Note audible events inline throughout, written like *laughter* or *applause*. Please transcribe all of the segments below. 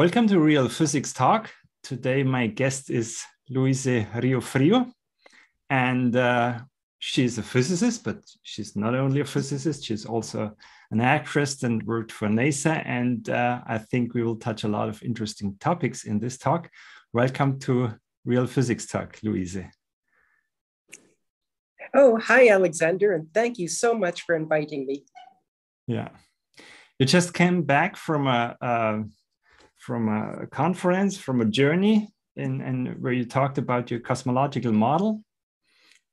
Welcome to Real Physics Talk. Today, my guest is Louise Riofrio, and uh, she's a physicist, but she's not only a physicist, she's also an actress and worked for NASA. And uh, I think we will touch a lot of interesting topics in this talk. Welcome to Real Physics Talk, Louise. Oh, hi, Alexander, and thank you so much for inviting me. Yeah. You just came back from a, a from a conference, from a journey, in, in where you talked about your cosmological model,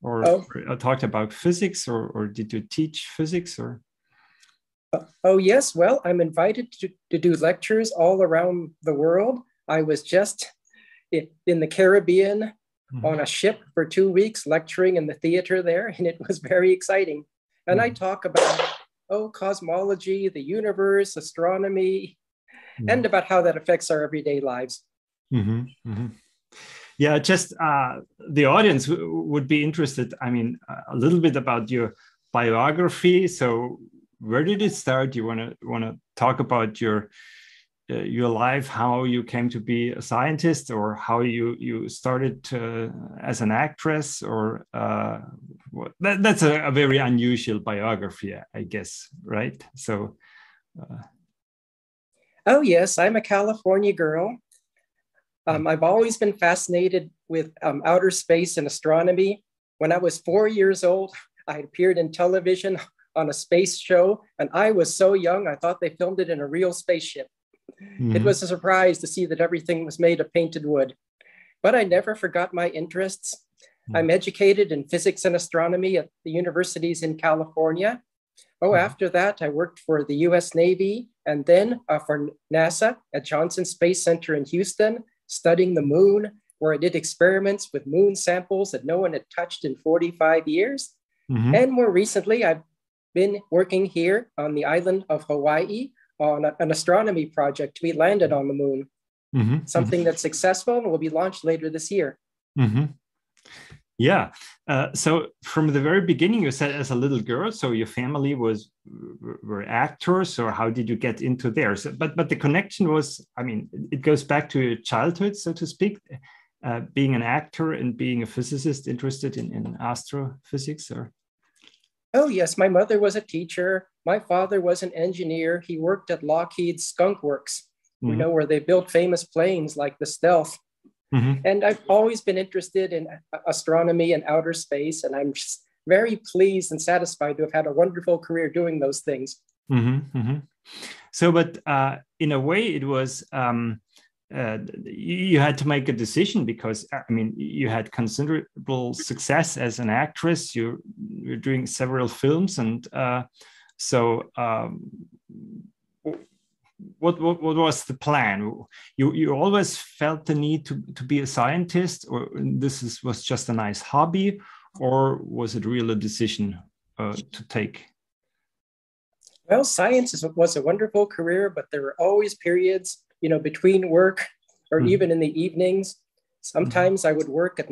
or, oh. or talked about physics, or, or did you teach physics, or? Uh, oh yes, well, I'm invited to, to do lectures all around the world. I was just in, in the Caribbean mm -hmm. on a ship for two weeks lecturing in the theater there, and it was very exciting. And mm -hmm. I talk about oh cosmology, the universe, astronomy, mm-hmm. and about how that affects our everyday lives. Mm-hmm. Mm-hmm. Yeah, just uh, the audience w- would be interested. I mean, a little bit about your biography. So, where did it start? You want to want to talk about your uh, your life, how you came to be a scientist, or how you you started as an actress, or uh, what, that, that's a, a, very unusual biography, I guess, right? So. Oh, yes, I'm a California girl. Um, I've always been fascinated with um, outer space and astronomy. When I was four years old, I appeared in television on a space show, and I was so young, I thought they filmed it in a real spaceship. Mm-hmm. It was a surprise to see that everything was made of painted wood. But I never forgot my interests. Mm-hmm. I'm educated in physics and astronomy at the universities in California. Oh, mm-hmm. after that, I worked for the US Navy and then uh, for NASA at Johnson Space Center in Houston, studying the moon, where I did experiments with moon samples that no one had touched in 45 years. Mm-hmm. And more recently, I've been working here on the island of Hawaii on a, an astronomy project to be landed on the moon, mm-hmm. something mm-hmm. that's successful and will be launched later this year. Mm-hmm. Yeah. Uh, so from the very beginning, you said as a little girl, so your family was were actors, or how did you get into there? So, but but the connection was, I mean, it goes back to your childhood, so to speak, uh, being an actor and being a physicist, interested in in astrophysics, or. Oh yes, my mother was a teacher. My father was an engineer. He worked at Lockheed Skunk Works, mm -hmm. you know, where they built famous planes like the Stealth Mm-hmm. And I've always been interested in astronomy and outer space, and I'm very pleased and satisfied to have had a wonderful career doing those things. Mm-hmm, mm-hmm. So, but uh, in a way, it was um, uh, you had to make a decision because I mean you had considerable success as an actress. You, you're doing several films, and uh, so um, what, what, what was the plan? You you always felt the need to to be a scientist, or this is, was just a nice hobby, or was it really a decision uh, to take? Well, science is, was a wonderful career, but there were always periods, you know, between work or mm. even in the evenings. Sometimes mm. I would work at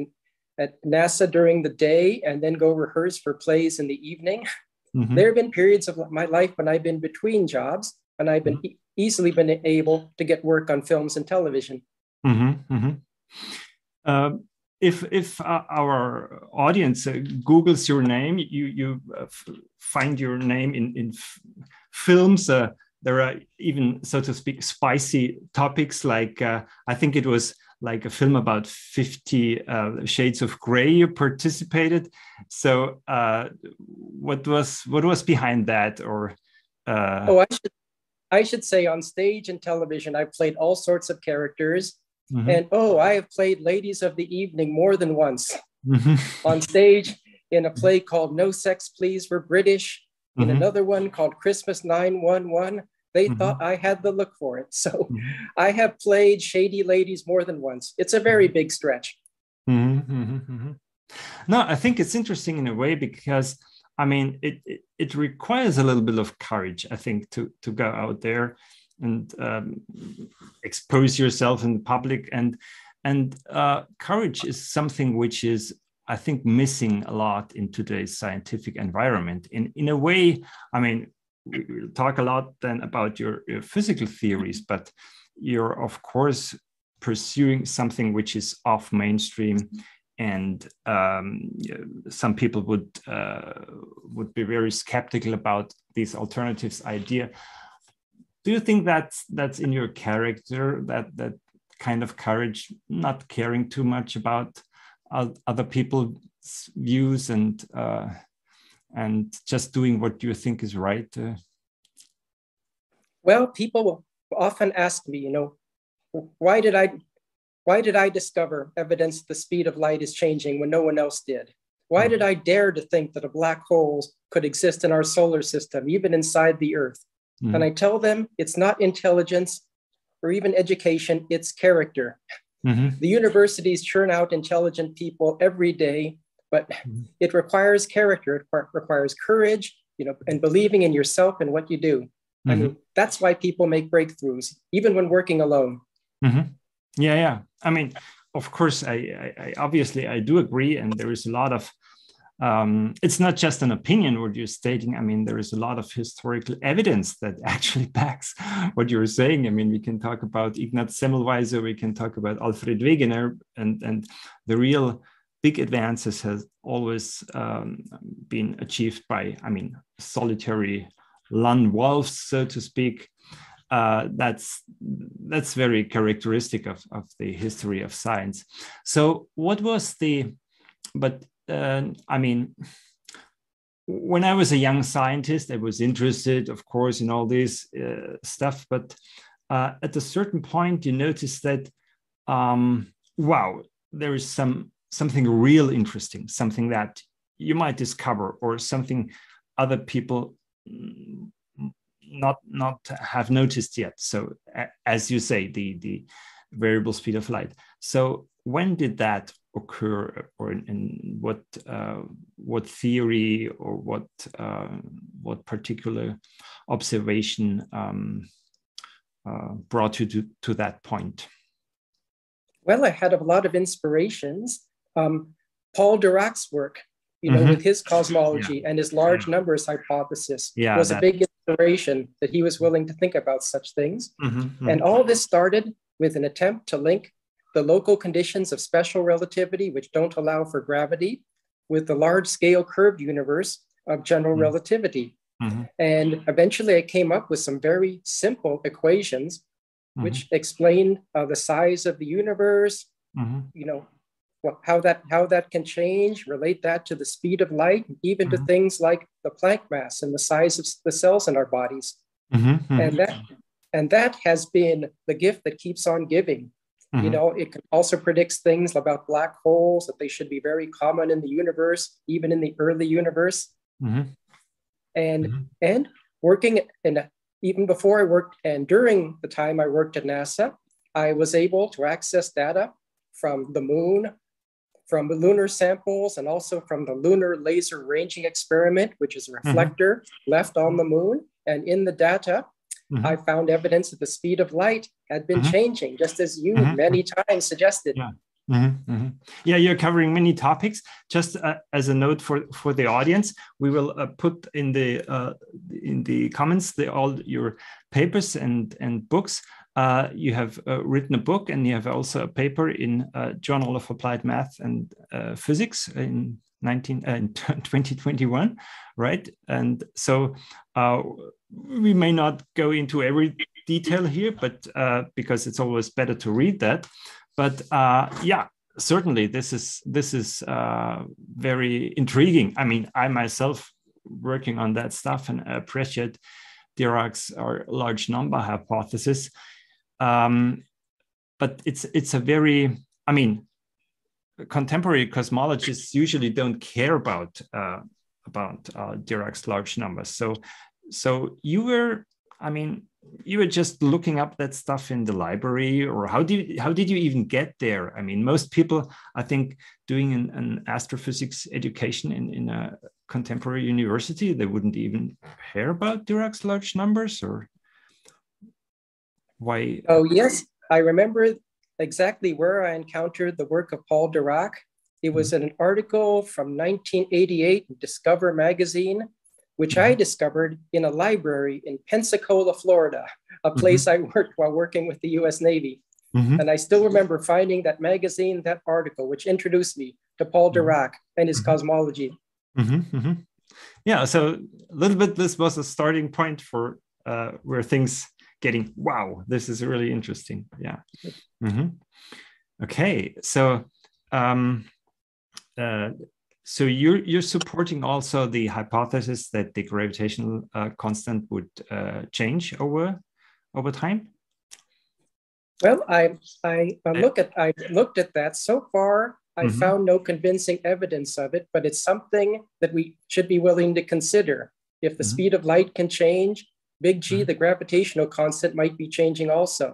at NASA during the day and then go rehearse for plays in the evening. Mm -hmm. There have been periods of my life when I've been between jobs and I've been mm-hmm easily been able to get work on films and television. Mm-hmm, mm-hmm. Uh, if if uh, our audience uh, Google's your name, you you uh, find your name in in films. Uh, there are even, so to speak, spicy topics like uh, I think it was like a film about 50 shades of gray you participated so what was what was behind that or oh i should I should say on stage and television, I've played all sorts of characters. Mm-hmm. And oh, I have played Ladies of the Evening more than once mm-hmm. on stage in a play called No Sex Please We're British, in mm-hmm. another one called Christmas 911. They mm-hmm. thought I had the look for it. *laughs* So mm-hmm. I have played Shady Ladies more than once. It's a very big stretch. Mm-hmm. No, I think it's interesting in a way because I mean, it, it, it requires a little bit of courage, I think, to to go out there and um, expose yourself in the public. And and uh, courage is something which is, I think, missing a lot in today's scientific environment. In in a way, I mean, we will talk a lot then about your, your physical theories, but you're of course pursuing something which is off mainstream and um, some people would uh, would be very skeptical about these alternatives idea do you think that's that's in your character that that kind of courage not caring too much about other people's views and uh, and just doing what you think is right uh? well people often ask me you know why did i why did I discover evidence the speed of light is changing when no one else did? Why did I dare to think that a black hole could exist in our solar system, even inside the Earth? Mm. And I tell them it's not intelligence or even education, it's character. Mm-hmm. The universities churn out intelligent people every day, but mm-hmm. it requires character, it requires courage, you know, and believing in yourself and what you do. Mm-hmm. I mean, that's why people make breakthroughs, even when working alone. Yeah, yeah. I mean, of course, I, I, I, obviously I do agree, and there is a lot of. Um, it's not just an opinion what you're stating. I mean, there is a lot of historical evidence that *laughs* actually backs what you're saying. I mean, we can talk about Ignaz Semmelweis, we can talk about Alfred Wegener, and and the real big advances has always um, been achieved by, I mean, solitary lone wolves, so to speak uh, that's that's very characteristic of, of the history of science. So what was the, but uh, I mean, when I was a young scientist, I was interested, of course, in all this uh, stuff. But uh, at a certain point, you notice that, um, wow, there is some something real interesting, something that you might discover, or something other people not not have noticed yet. So as you say, the the variable speed of light. So when did that occur, or in, in what uh, what theory or what uh, what particular observation um, uh, brought you to, to that point? Well, I had a lot of inspirations. Um, Paul Dirac's work, you know, mm -hmm. with his cosmology yeah. and his large numbers hypothesis yeah, was a big that he was willing to think about such things. Mm-hmm, mm-hmm. And all this started with an attempt to link the local conditions of special relativity, which don't allow for gravity, with the large scale curved universe of general mm-hmm. relativity. Mm-hmm. And eventually I came up with some very simple equations mm-hmm. which explain uh, the size of the universe, mm-hmm. you know, how that how that can change relate that to the speed of light even mm-hmm. to things like the Planck mass and the size of the cells in our bodies mm-hmm. mm-hmm. and that and that has been the gift that keeps on giving mm-hmm. you know it also predicts things about black holes that they should be very common in the universe even in the early universe mm-hmm. and mm-hmm. and working in even before i worked and during the time i worked at nasa i was able to access data from the moon from the lunar samples and also from the Lunar Laser Ranging Experiment, which is a mm-hmm. reflector mm-hmm. left on the moon. And in the data, mm-hmm. I found evidence that the speed of light had been mm-hmm. changing, just as you mm-hmm. many times suggested. Yeah. Mm-hmm, mm-hmm. Yeah, you're covering many topics. Just uh, as a note for for the audience, we will uh, put in the uh, in the comments the, all your papers and and books uh, you have uh, written a book and you have also a paper in uh, Journal of Applied Math and Physics in 19 uh, in *laughs* 2021, right? And so we may not go into every detail here, but because it's always better to read that. But yeah, certainly this is this is very intriguing. I mean, I myself working on that stuff and appreciate Dirac's or large number hypothesis um, but it's it's a very i mean contemporary cosmologists usually don't care about uh, about uh, Dirac's large numbers. So so you were, I mean, you were just looking up that stuff in the library, or how did how did you even get there? I mean, most people, I think, doing an, an astrophysics education in in a contemporary university, they wouldn't even hear about Dirac's large numbers, or why? Oh, yes. I remember exactly where I encountered the work of Paul Dirac. It was mm-hmm. in an article from 1988 in Discover magazine, which mm-hmm. I discovered in a library in Pensacola, Florida. a mm-hmm. place mm-hmm. I worked while working with the US Navy. Mm-hmm. And I still remember finding that magazine, that article, which introduced me to Paul mm-hmm. Dirac and his mm-hmm. cosmology. Mm-hmm. Yeah, so a little bit this was a starting point for uh, where things getting wow, this is really interesting. Yeah. Okay, so um, uh, so you're you're supporting also the hypothesis that the gravitational uh, constant would uh, change over over time. Well, I I, I look at I looked at that so far. I mm -hmm. found no convincing evidence of it, but it's something that we should be willing to consider. If the mm -hmm. speed of light can change, big G, mm -hmm. the gravitational constant, might be changing also,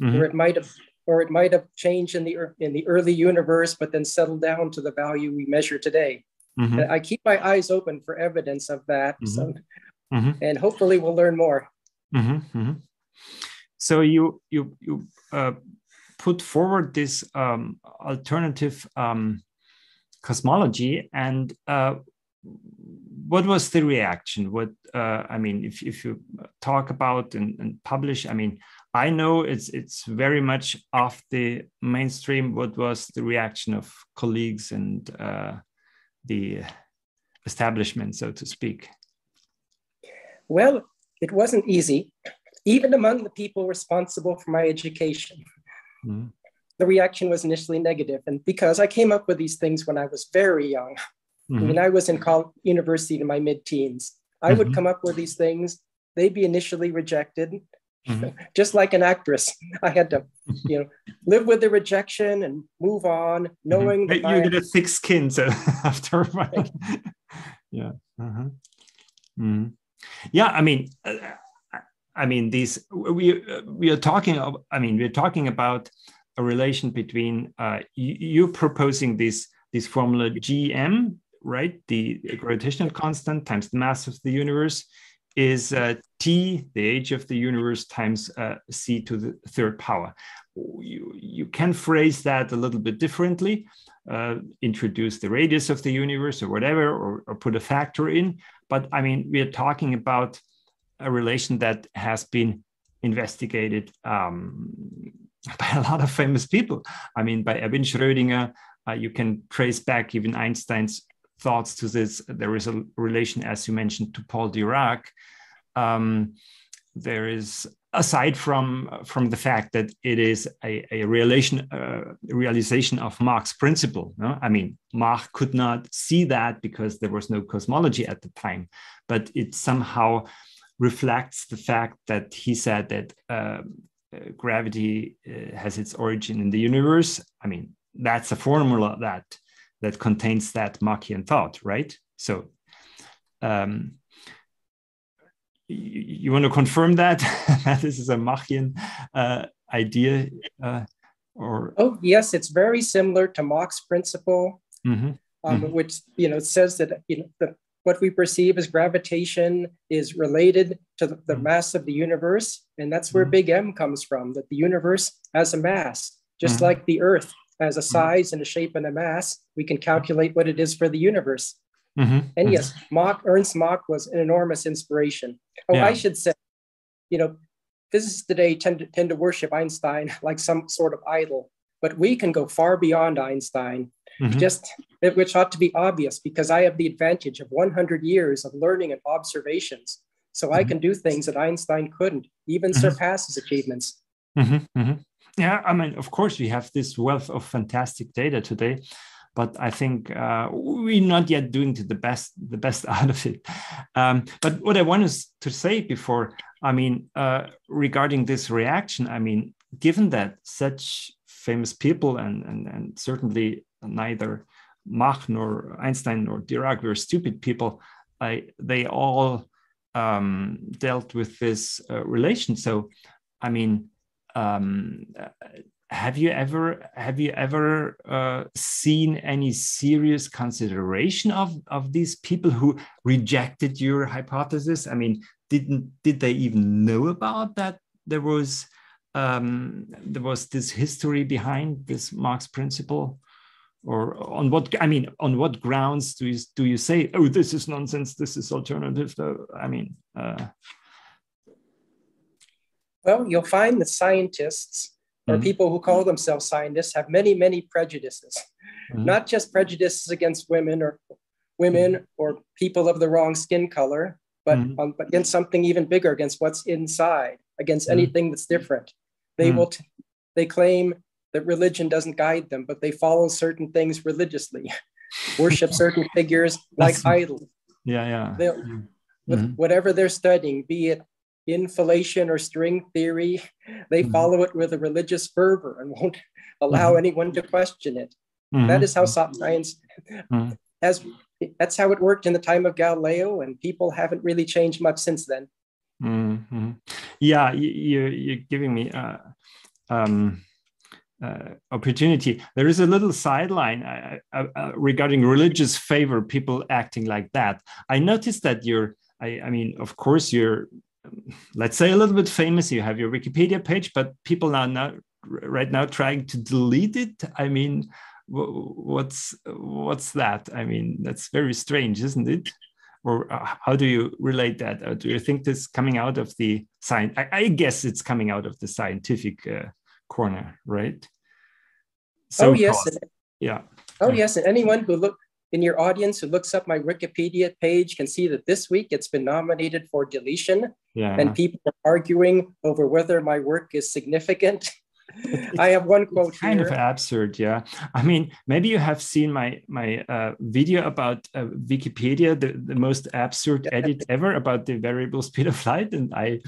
or mm-hmm. it might have or it might have changed in the in the early universe, but then settled down to the value we measure today. Mm-hmm. I keep my eyes open for evidence of that, mm-hmm. so, mm-hmm. and hopefully we'll learn more. Mm-hmm. Mm-hmm. So you you you uh, put forward this um, alternative um, cosmology, and uh, what was the reaction? What uh, I mean, if if you talk about and, and publish, I mean I know it's it's very much off the mainstream. What was the reaction of colleagues and uh, the establishment, so to speak? Well, it wasn't easy, even among the people responsible for my education. Mm. The reaction was initially negative, and because I came up with these things when I was very young, mm-hmm. when I was in college, university in my mid-teens, I mm-hmm. would come up with these things. They'd be initially rejected, Mm-hmm. *laughs* Just like an actress, *laughs* I had to, you know, live with the rejection and move on, mm-hmm. knowing mm-hmm. that you get a thick skin so *laughs* after. yeah. Uh-huh. Mm-hmm. Yeah. I mean, uh, I mean, these we we are talking. Of, I mean, we're talking about a relation between uh, you, you proposing this this formula GM, right? The gravitational constant times the mass of the universe is uh, t, the age of the universe, times uh, c to the third power. You, you can phrase that a little bit differently, uh, introduce the radius of the universe or whatever, or, or put a factor in. But I mean, we are talking about a relation that has been investigated um, *laughs* by a lot of famous people. I mean, by Erwin Schrödinger, uh, you can trace back even Einstein's thoughts to this. There is a relation, as you mentioned, to Paul Dirac. Um, there is, aside from from the fact that it is a, a relation uh, realization of Mach's principle. No? I mean, Mach could not see that because there was no cosmology at the time, but it somehow reflects the fact that he said that uh, gravity uh, has its origin in the universe. I mean, that's a formula that that contains that Machian thought, right? So, um, you, you, want to confirm that *laughs* that this is a Machian uh, idea, uh, or? Oh yes, it's very similar to Mach's principle, mm-hmm. Um, mm-hmm. which you know says that you know the, what we perceive as gravitation is related to the, the mm-hmm. mass of the universe, and that's where mm-hmm. Big M comes from. That the universe has a mass, just mm-hmm. like the Earth as a mm-hmm. size and a shape and a mass, we can calculate what it is for the universe. Mm-hmm. And mm-hmm. yes, Mach, Ernst Mach was an enormous inspiration. Oh, yeah. I should say, you know, physicists today tend to, tend to worship Einstein *laughs* like some sort of idol, but we can go far beyond Einstein, mm-hmm. just which ought to be obvious because I have the advantage of 100 years of learning and observations. So I mm-hmm. can do things that Einstein couldn't, even mm-hmm. surpass his achievements. Yeah, I mean, of course, we have this wealth of fantastic data today, but I think uh, we're not yet doing the best the best *laughs* out of it. Um, but what I wanted to say before, I mean, uh, regarding this reaction, I mean, given that such famous people and and, and certainly neither Mach nor Einstein nor Dirac were stupid people, I, they all um, dealt with this uh, relation. So, I mean um, have you ever have you ever uh, seen any serious consideration of of these people who rejected your hypothesis? I mean didn't did they even know about that there was um, there was this history behind this Mach's principle? Or on what i mean on what grounds do you do you say oh this is nonsense this is alternative i mean uh, Well, you'll find that scientists or mm-hmm. people who call themselves scientists have many, many prejudices, mm-hmm. not just prejudices against women or women mm-hmm. or people of the wrong skin color, but mm-hmm. um, against something even bigger, against what's inside, against mm-hmm. anything that's different. They will, t- they claim that religion doesn't guide them, but they follow certain things religiously, *laughs* worship certain figures like idols. Yeah, yeah. With whatever they're studying, be it inflation or string theory. They mm-hmm. follow it with a religious fervor and won't *laughs* allow mm-hmm. anyone to question it. Mm-hmm. That is how science mm-hmm. has. That's how it worked in the time of Galileo, and people haven't really changed much since then. Mm-hmm. Yeah, you, you're giving me. Uh, um, uh, opportunity. There is a little sideline uh, uh, uh, regarding religious favor, people acting like that. I noticed that you're, I, I, mean, of course, you're let's say a little bit famous you have your wikipedia page but people are now right now trying to delete it? I mean what's what's that? I mean that's very strange isn't it? Or uh, how do you relate that? Or do you think this coming out of the science I, I, guess it's coming out of the scientific uh, corner right? So oh yes yeah. Oh yes and anyone who look in your audience who looks up my Wikipedia page can see that this week it's been nominated for deletion. Yeah. And people are arguing over whether my work is significant. *laughs* I have one quote it's kind here. of absurd, yeah. I mean, maybe you have seen my my uh, video about uh, Wikipedia, the, the most absurd edit ever about the variable speed of light, and I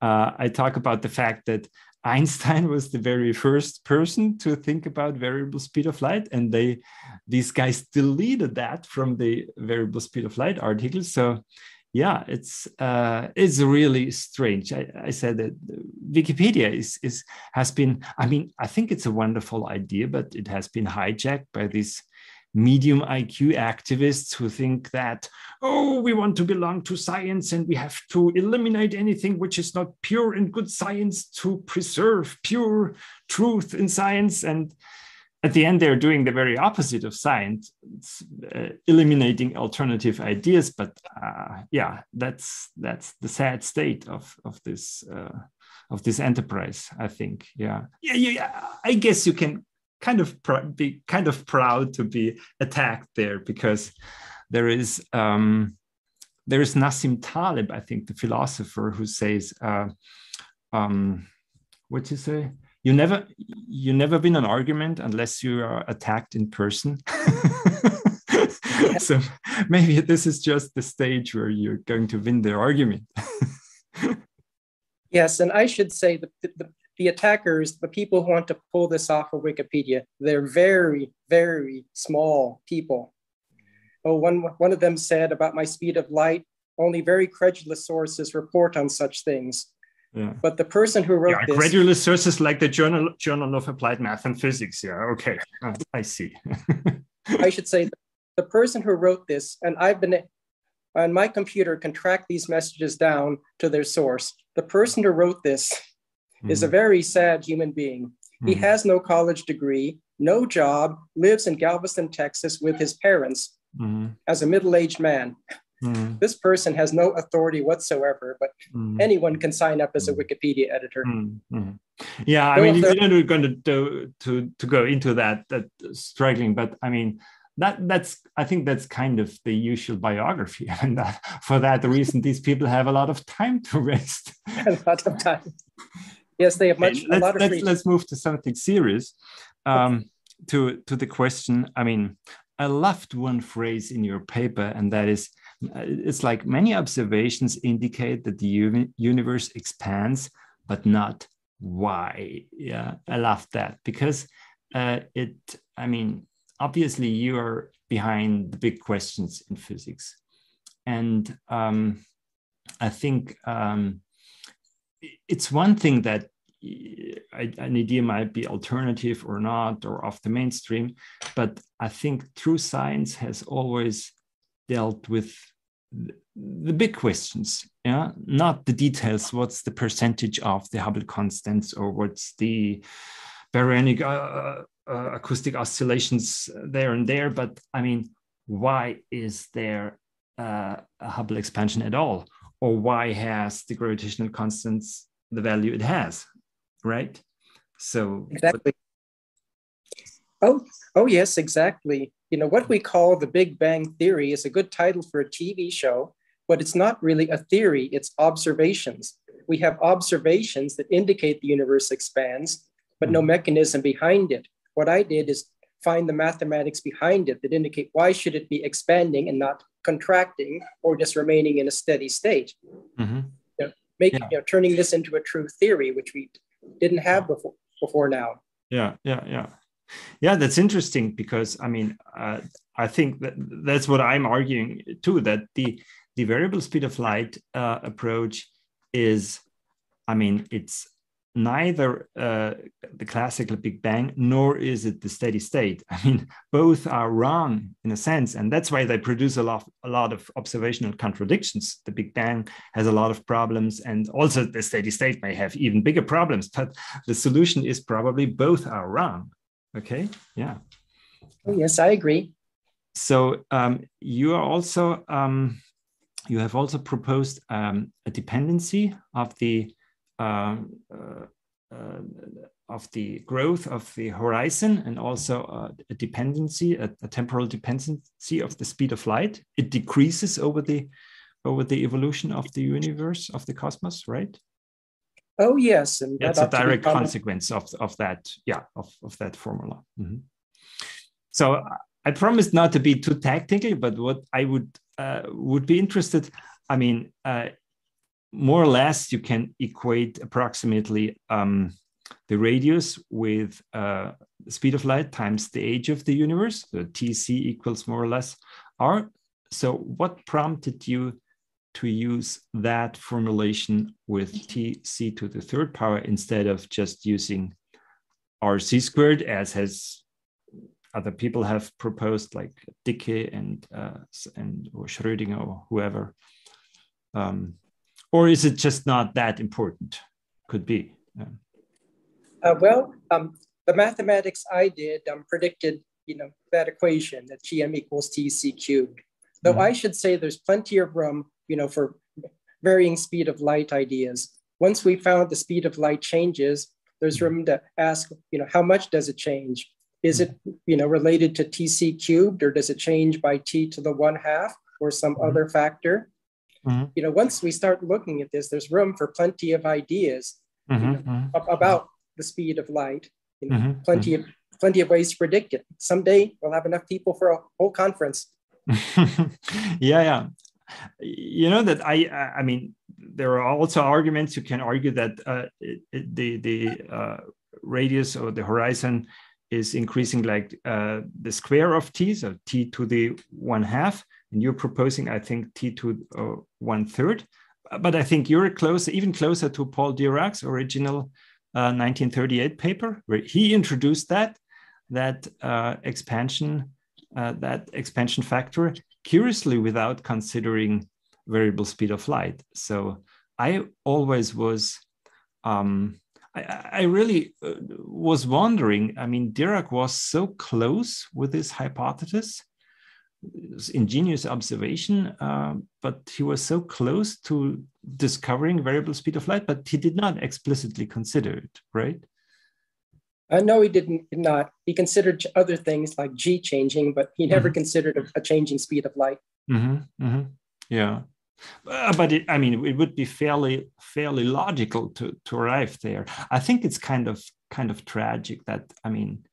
uh, I talk about the fact that Einstein was the very first person to think about variable speed of light, and they these guys deleted that from the variable speed of light article. So, yeah, it's uh, it's really strange. I, I said that Wikipedia is is has been. I mean, I think it's a wonderful idea, but it has been hijacked by these medium IQ activists who think that, oh, we want to belong to science and we have to eliminate anything which is not pure and good science to preserve pure truth in science. And at the end, they're doing the very opposite of science, uh, eliminating alternative ideas. But uh, yeah, that's that's the sad state of of this uh, of this enterprise. I think. Yeah, yeah, yeah. I guess you can kind of be kind of proud to be attacked there because there is um, there is Nassim Taleb, I think, the philosopher, who says, uh, um, "What you say? You never you never win an argument unless you are attacked in person." *laughs* so maybe this is just the stage where you're going to win the argument. *laughs* yes, and I should say the, the the attackers, the people who want to pull this off of Wikipedia, they're very, very small people. Oh, one, one of them said about my speed of light, only very credulous sources report on such things. Yeah. But the person who wrote yeah, this, credulous sources like the Journal Journal of Applied Math and Physics. Yeah, okay, uh, I see. I *laughs* should say the person who wrote this, and I've been on my computer can track these messages down to their source. The person who wrote this mm-hmm. is a mm-hmm. very sad human being. Mm-hmm. He has no college degree, no job, lives in Galveston, Texas with his parents mm-hmm. as a middle aged man. Mm-hmm. This person has no authority whatsoever, but mm-hmm. anyone can sign up as a Wikipedia editor. Yeah, I mean, you're not going to do, to to go into that that struggling, but I mean, that that's I think that's kind of the usual biography, *laughs* and that, for that reason, *laughs* these people have a lot of time to waste. *laughs* a lot of time. Yes, they have much. Let's, let's, let's, move to something serious. Um, to to the question. I mean, I loved one phrase in your paper, and that is, it's like many observations indicate that the universe expands, but not why. Yeah, I love that because uh, it. I mean, obviously, you are behind the big questions in physics, and um, I think. Um, it's one thing that an idea might be alternative or not or off the mainstream but i think true science has always dealt with the big questions yeah not the details what's the percentage of the hubble constants or what's the baryonic uh, uh, acoustic oscillations there and there but i mean why is there uh, a hubble expansion at all or why has the gravitational constants the value it has, right? So exactly. Oh, oh yes, exactly. You know what we call the Big Bang theory is a good title for a TV show, but it's not really a theory. It's observations. We have observations that indicate the universe expands, but no mechanism behind it. What I did is find the mathematics behind it that indicate why should it be expanding and not contracting or just remaining in a steady state. Mm-hmm. You know, making, yeah. you know, turning this into a true theory, which we didn't have before before now. Yeah, yeah, yeah, yeah. That's interesting because I mean, uh, I think that that's what I'm arguing too. That the the variable speed of light uh, approach is, I mean, it's neither uh, the classical Big Bang nor is it the steady state. I mean, both are wrong in a sense, and that's why they produce a lot, a lot of observational contradictions. The Big Bang has a lot of problems, and also the steady state may have even bigger problems. But the solution is probably both are wrong. Okay, yeah. Oh, yes, I agree. So um, you are also um, you have also proposed um, a dependency of the uh, uh, uh, of the growth of the horizon and also a dependency, a, a, temporal dependency of the speed of light. It decreases over the over the evolution of the universe of the cosmos, right? Oh yes, and that's a direct consequence of, of that. Yeah, of, of that formula. Mm -hmm. So I promise not to be too technical, but what I would uh, would be interested. I mean, uh, more or less you can equate approximately um, the radius with uh, the speed of light times the age of the universe. So Tc equals more or less r. So what prompted you to use that formulation with Tc to the third power instead of just using rc squared as has other people have proposed like Dicke and uh, and or Schrödinger or whoever. Um, or is it just not that important? Could be. Yeah. Uh, well, um, the mathematics I did um, predicted, you know, that equation that GM equals TC cubed. Though mm-hmm. I should say there's plenty of room, you know, for varying speed of light ideas. Once we found the speed of light changes, there's mm-hmm. room to ask, you know, how much does it change? Is it, mm-hmm. you know, related to TC cubed or does it change by T to the one half or some mm-hmm. other factor? Mm-hmm. You know, once we start looking at this, there's room for plenty of ideas mm-hmm. you know, mm-hmm. about the speed of light. You know, plenty of plenty of ways to predict it. Someday we'll have enough people for a whole conference. *laughs* yeah, yeah. You know that I I mean there are also arguments. You can argue that uh, the the uh, radius or the horizon is increasing like uh, the square of t, so t to the one half, and you're proposing, I think, t to uh, one third. But I think you're closer, even closer to Paul Dirac's original uh, 1938 paper, where he introduced that that uh, expansion, uh, that expansion factor, curiously without considering variable speed of light. So I always was. Um, I, I, really uh, was wondering. I mean, Dirac was so close with his hypothesis, ingenious observation, uh, but he was so close to discovering variable speed of light, but he did not explicitly consider it, right? Uh, no, he didn't. Not. He considered other things like g changing, but he never mm -hmm. considered a, a, changing speed of light. Mm -hmm, mm -hmm. Yeah, uh, but it, I mean, it would be fairly fairly logical to to arrive there. I think it's kind of kind of tragic that I mean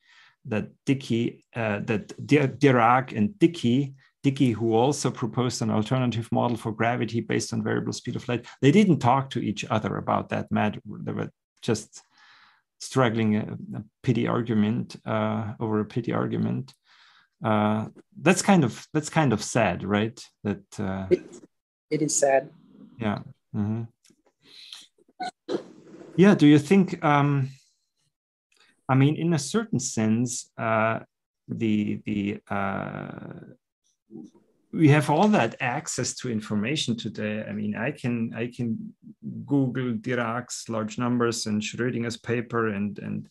that Dicke, uh, that Dirac and Dicke, Dicke, who also proposed an alternative model for gravity based on variable speed of light, they didn't talk to each other about that matter. They were just struggling a, a pity argument uh, over a pity argument. Uh, that's kind of that's kind of sad, right? That uh, it, it is sad. Yeah. Mm -hmm. Yeah. Do you think? Um, I mean, in a certain sense, uh, the the uh, we have all that access to information today. I mean, I can I can Google Dirac's large numbers and Schrödinger's paper, and and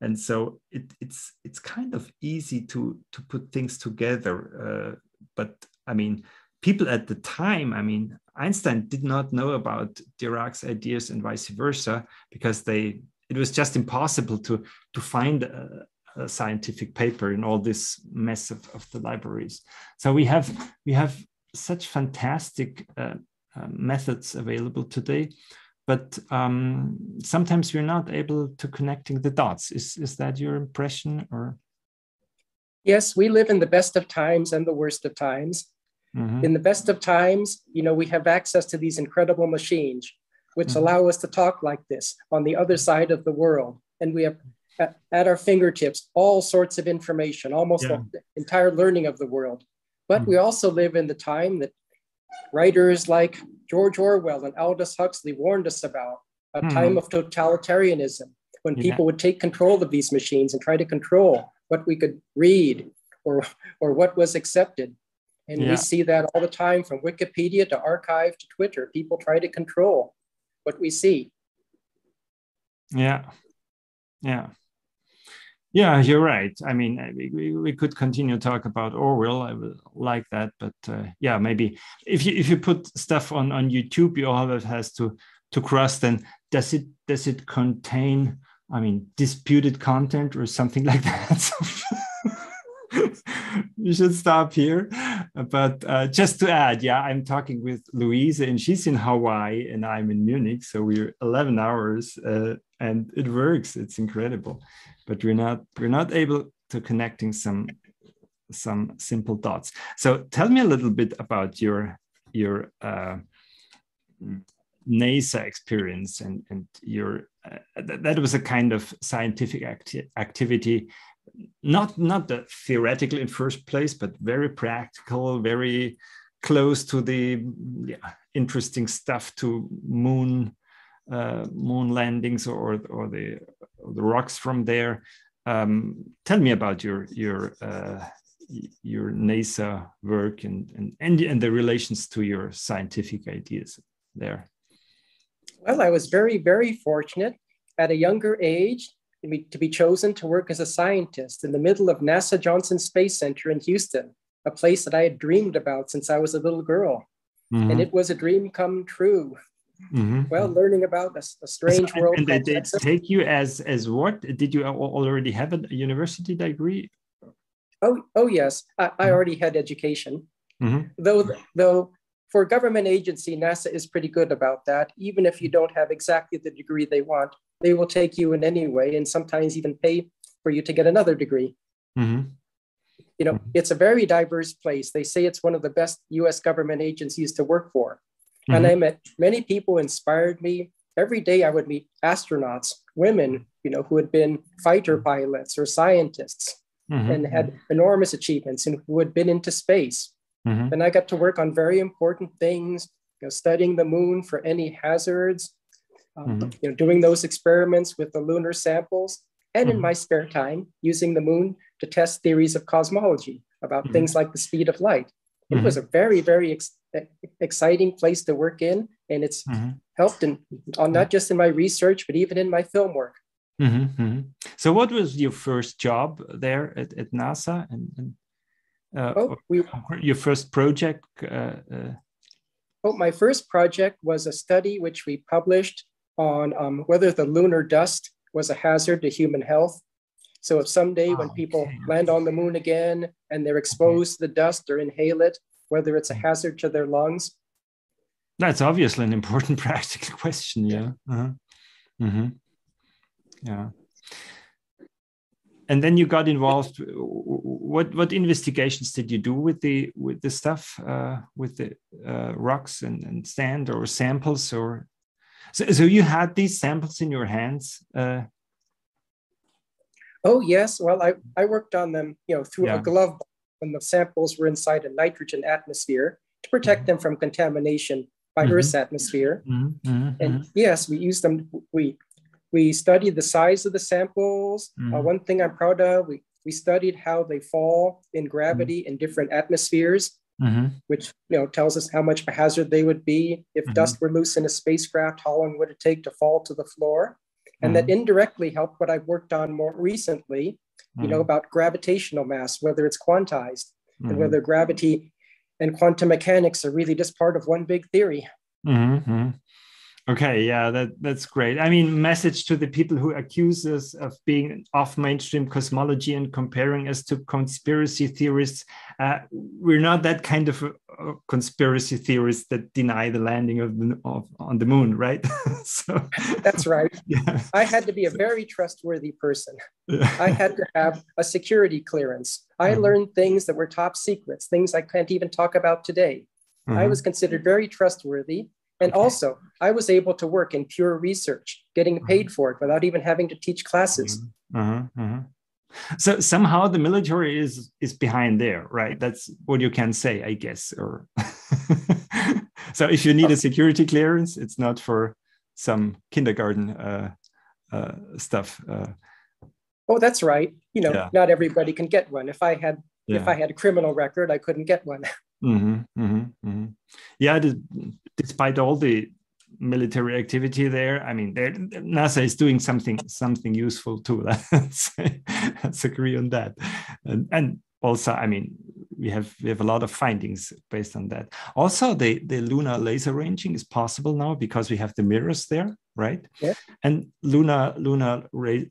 and so it, it's it's kind of easy to to put things together. Uh, but I mean, people at the time, I mean, Einstein did not know about Dirac's ideas and vice versa because they it was just impossible to to find a scientific paper in all this mess of, of the libraries. So we have we have such fantastic uh, uh, methods available today, but um, sometimes we're not able to connecting the dots. Is is that your impression or? Yes, we live in the best of times and the worst of times. Mm-hmm. In the best of times, you know, we have access to these incredible machines, which mm-hmm. allow us to talk like this on the other side of the world. And we have at, at our fingertips all sorts of information, almost yeah. the entire learning of the world. But mm-hmm. we also live in the time that writers like George Orwell and Aldous Huxley warned us about a mm-hmm. time of totalitarianism when yeah. people would take control of these machines and try to control what we could read or, or what was accepted. And yeah. we see that all the time from Wikipedia to arXiv to Twitter. People try to control what we see. Yeah. Yeah. Yeah, you're right. I mean, we, we could continue to talk about Orwell. I would like that, but uh, yeah, maybe if you if you put stuff on on YouTube, you always has to to cross. Then does it does it contain? I mean, disputed content or something *laughs* like that? *laughs* we should stop here. But uh, just to add, yeah, I'm talking with Louise, and she's in Hawaii, and I'm in Munich. So we're 11 hours, uh, and it works. It's incredible. But we're not we're not able to connecting some some simple dots. So tell me a little bit about your your uh, NASA experience and and your uh, that, that was a kind of scientific acti activity not not the theoretical in first place, but very practical, very close to the yeah, interesting stuff to moon uh, moon landings or or the or the rocks from there. Um, tell me about your your uh, your NASA work and, and and and the relations to your scientific ideas there. Well, I was very very fortunate at a younger age to be chosen to work as a scientist in the middle of NASA Johnson Space Center in Houston, a place that I had dreamed about since I was a little girl. Mm-hmm. And it was a dream come true. Mm-hmm. Well, learning about a, a strange so, world. And they, they take you as as what? Did you already have a university degree? Oh, oh yes, I, I mm-hmm. already had education. Mm-hmm. Though, though for a government agency, NASA is pretty good about that. Even if you don't have exactly the degree they want, they will take you in any way and sometimes even pay for you to get another degree. Mm-hmm. You know, mm-hmm. it's a very diverse place. They say it's one of the best US government agencies to work for. Mm-hmm. And I met many people inspired me. Every day I would meet astronauts, women, you know, who had been fighter pilots or scientists mm-hmm. and had enormous achievements and who had been into space. Mm-hmm. And I got to work on very important things, you know, studying the moon for any hazards, um, mm-hmm. you know, doing those experiments with the lunar samples, and mm-hmm. in my spare time, using the moon to test theories of cosmology about mm-hmm. things like the speed of light. It mm-hmm. was a very, very ex- exciting place to work in, and it's mm-hmm. helped in on not just in my research, but even in my film work. Mm-hmm. So, what was your first job there at, at NASA, and, and uh, oh, we, your first project? Uh, uh, oh, my first project was a study which we published on um, whether the lunar dust was a hazard to human health. So if someday when people okay. land on the moon again and they're exposed okay. to the dust or inhale it, whether it's a mm. hazard to their lungs. That's obviously an important *laughs* practical question. Yeah. Uh-huh. Mm-hmm. Yeah. And then you got involved. What what investigations did you do with the with the stuff uh, with the uh, rocks and, and sand or samples or so, so you had these samples in your hands? Uh... Oh yes. Well, I, I worked on them, you know, through yeah. a glove when the samples were inside a nitrogen atmosphere to protect mm-hmm. them from contamination by mm-hmm. Earth's atmosphere. Mm-hmm. mm-hmm. And yes, we used them. We we studied the size of the samples. Uh, mm-hmm. one thing I'm proud of, we we studied how they fall in gravity mm-hmm. in different atmospheres mm-hmm. which you know tells us how much of a hazard they would be if mm-hmm. dust were loose in a spacecraft. How long would it take to fall to the floor? And that mm-hmm. indirectly helped what I've worked on more recently. You know mm-hmm. about gravitational mass, whether it's quantized and mm-hmm. whether gravity and quantum mechanics are really just part of one big theory. Mm-hmm. Okay, yeah, that that's great. I mean, message to the people who accuse us of being off mainstream cosmology and comparing us to conspiracy theorists. Uh, we're not that kind of conspiracy theorists that deny the landing of the of, on the moon, right? *laughs* so that's right. *laughs* Yeah. I had to be a very trustworthy person. I had to have a security clearance. I mm-hmm. learned things that were top secrets, things I can't even talk about today. Mm-hmm. I was considered very trustworthy and okay. also, I was able to work in pure research, getting mm-hmm. paid for it without even having to teach classes. Uh-huh, uh-huh. So somehow the military is is behind there, right? That's what you can say, I guess. Or *laughs* so if you need a security clearance, it's not for some kindergarten uh, uh, stuff. Uh, oh, that's right. You know, yeah. not everybody can get one. If I had yeah. if I had a criminal record, I couldn't get one. *laughs* Mm-hmm, mm-hmm, mm-hmm. Yeah, despite all the military activity there, I mean, NASA is doing something something useful too. *laughs* Let's, let's agree on that. And, and also, I mean, we have we have a lot of findings based on that. Also, the the lunar laser ranging is possible now because we have the mirrors there, right? Yeah. And lunar lunar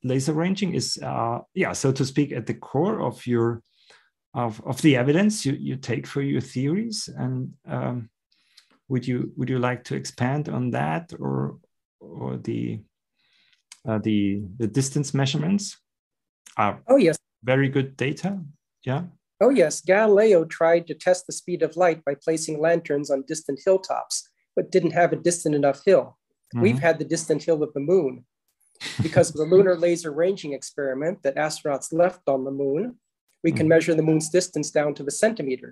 laser ranging is, uh, yeah, so to speak, at the core of your of, of the evidence you, you take for your theories? And um, would you would you like to expand on that or or the uh, the the distance measurements? Are oh yes. very good data yeah? Oh yes. Galileo tried to test the speed of light by placing lanterns on distant hilltops but didn't have a distant enough hill. Mm -hmm. we've had the distant hill of the moon because of the lunar laser ranging experiment that astronauts left on the moon we can mm. measure the moon's distance down to the centimeter.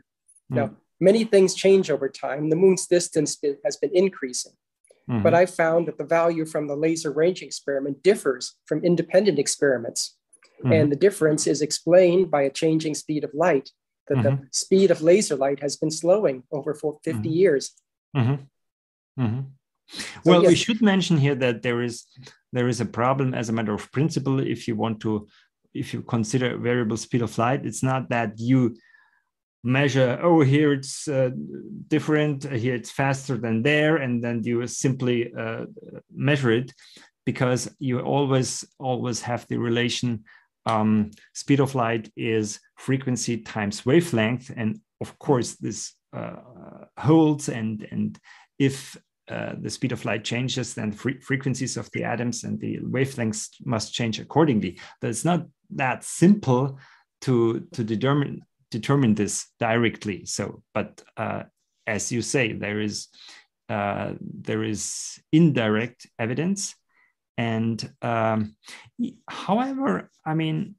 Mm. Now, many things change over time. The moon's distance has been increasing. Mm-hmm. But I found that the value from the laser ranging experiment differs from independent experiments. Mm-hmm. And the difference is explained by a changing speed of light, that mm-hmm. the speed of laser light has been slowing over for 50 mm-hmm. years. Mm-hmm. Mm-hmm. So, well, yes. we should mention here that there is there is a problem as a matter of principle if you want to if you consider variable speed of light, it's not that you measure, oh, here it's uh, different, here it's faster than there, and then you simply uh, measure it because you always, always have the relation um, speed of light is frequency times wavelength. And of course, this uh, holds and, and if uh, the speed of light changes, then fre frequencies of the atoms and the wavelengths must change accordingly. But it's not that simple to to determine determine this directly. So, but uh, as you say, there is uh, there is indirect evidence, and um, however, I mean,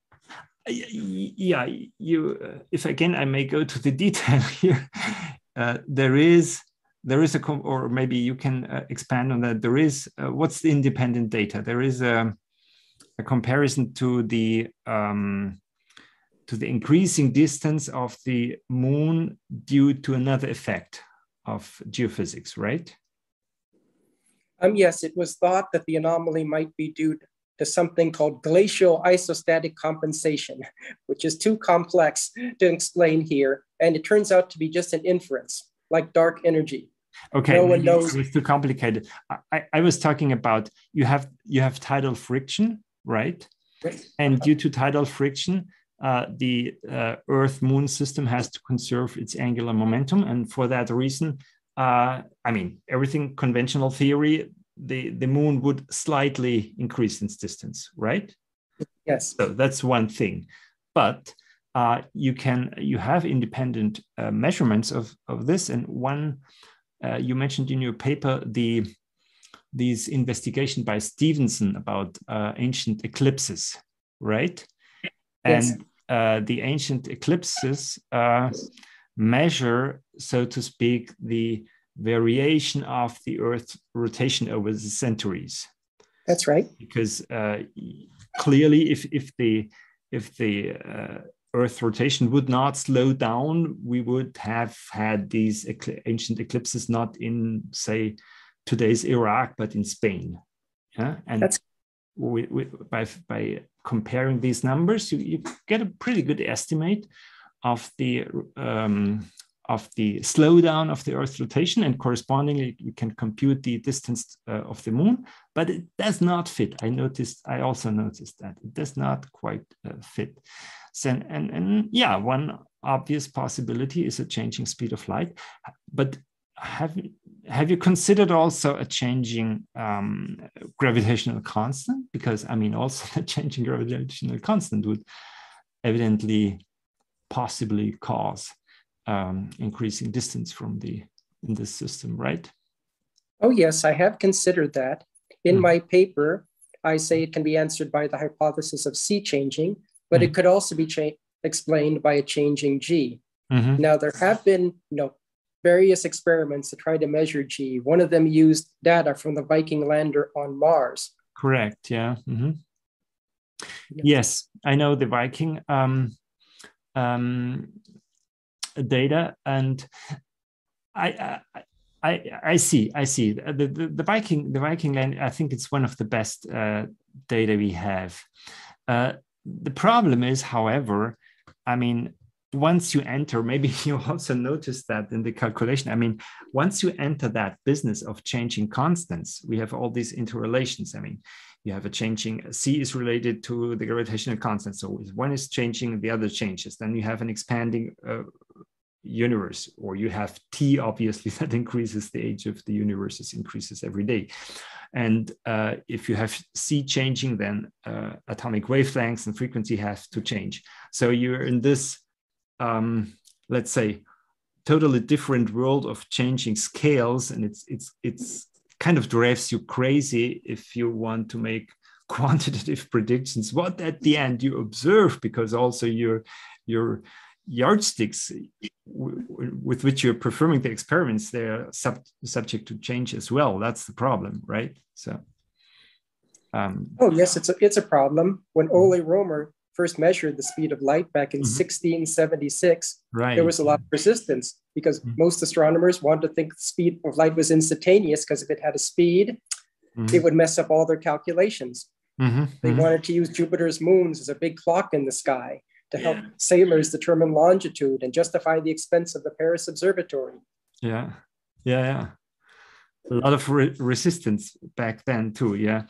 yeah, you. If again, I may go to the *laughs* detail here. Uh, there is there is a or maybe you can uh, expand on that there is uh, what's the independent data there is a a comparison to the um, to the increasing distance of the moon due to another effect of geophysics, right? Um, yes, it was thought that the anomaly might be due to something called glacial isostatic compensation, which is too complex to explain here. And it turns out to be just an inference, like dark energy. Okay, no one knows. It's too complicated. I, I was talking about you have you have tidal friction, right? And due to tidal friction, uh, the uh, Earth Moon system has to conserve its angular momentum. And for that reason, uh, I mean, everything conventional theory, the, the moon would slightly increase its distance, right? Yes. So that's one thing. But uh, you can you have independent uh, measurements of, of this. And one uh, you mentioned in your paper the this investigation by Stephenson about uh, ancient eclipses, right? Yes. And uh, the ancient eclipses uh, measure, so to speak, the variation of the Earth's rotation over the centuries. That's right. Because uh, clearly, if if the if the uh, Earth rotation would not slow down, we would have had these ecl ancient eclipses not in, say, today's Iraq, but in Spain. Yeah, and That's... we, we, by by comparing these numbers, you, you get a pretty good estimate of the um, of the slowdown of the Earth's rotation, and correspondingly, you can compute the distance uh, of the Moon. But it does not fit. I noticed. I also noticed that it does not quite uh, fit. So, and, and and yeah, one obvious possibility is a changing speed of light. But have have you considered also a changing um, gravitational constant? Because I mean, also *laughs* a changing gravitational constant would evidently possibly cause um, increasing distance from the in this system, right? Oh yes, I have considered that. In mm. my paper, I say it can be answered by the hypothesis of C changing, but mm. it could also be explained by a changing G. Mm-hmm. Now there have been you know various experiments to try to measure G. One of them used data from the Viking lander on Mars. Correct. Yeah. Mm-hmm. yeah. Yes, I know the Viking. Um, um, data and I, I I see I see the, the, the Viking the Viking land I think it's one of the best uh, data we have. Uh, the problem is, however, I mean, once you enter, maybe *laughs* you also notice that in the calculation. I mean, once you enter that business of changing constants, we have all these interrelations. I mean, you have a changing c is related to the gravitational constant so one is changing the other changes then you have an expanding uh, universe or you have t obviously *laughs* that increases the age of the universe is increases every day and uh, if you have c changing then uh, atomic wavelengths and frequency have to change so you're in this um, let's say totally different world of changing scales and it's it's it's kind of drives you crazy if you want to make *laughs* quantitative predictions. What at the end you observe because also your your yardsticks with which you're performing the experiments they're sub subject to change as well. That's the problem right? So um, oh yes it's a, it's a problem. When ole romer first measured the speed of light back in mm-hmm. 1676 right. there was a lot of resistance because mm-hmm. most astronomers wanted to think the speed of light was instantaneous because if it had a speed, mm-hmm. it would mess up all their calculations. Mm-hmm. They mm-hmm. wanted to use Jupiter's moons as a big clock in the sky to help yeah. sailors determine longitude and justify the expense of the Paris Observatory. Yeah, yeah, yeah. A lot of re- resistance back then too. Yeah,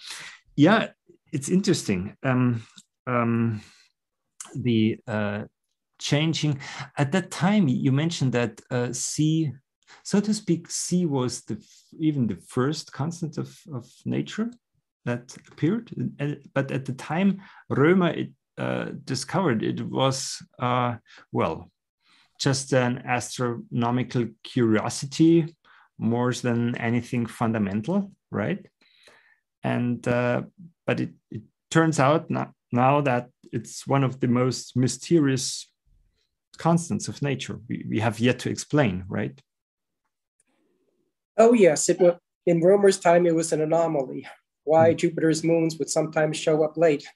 yeah. It's interesting. Um, um, the uh, changing. At that time, you mentioned that uh, C, so to speak, C was the even the first constant of, of nature that appeared. But at the time, Römer it, uh, discovered it was, uh, well, just an astronomical curiosity more than anything fundamental, right? And uh, but it, it turns out now, now that it's one of the most mysterious constants of nature we, we have yet to explain, right? Oh, yes. It was, in Romer's time, it was an anomaly why mm-hmm. Jupiter's moons would sometimes show up late.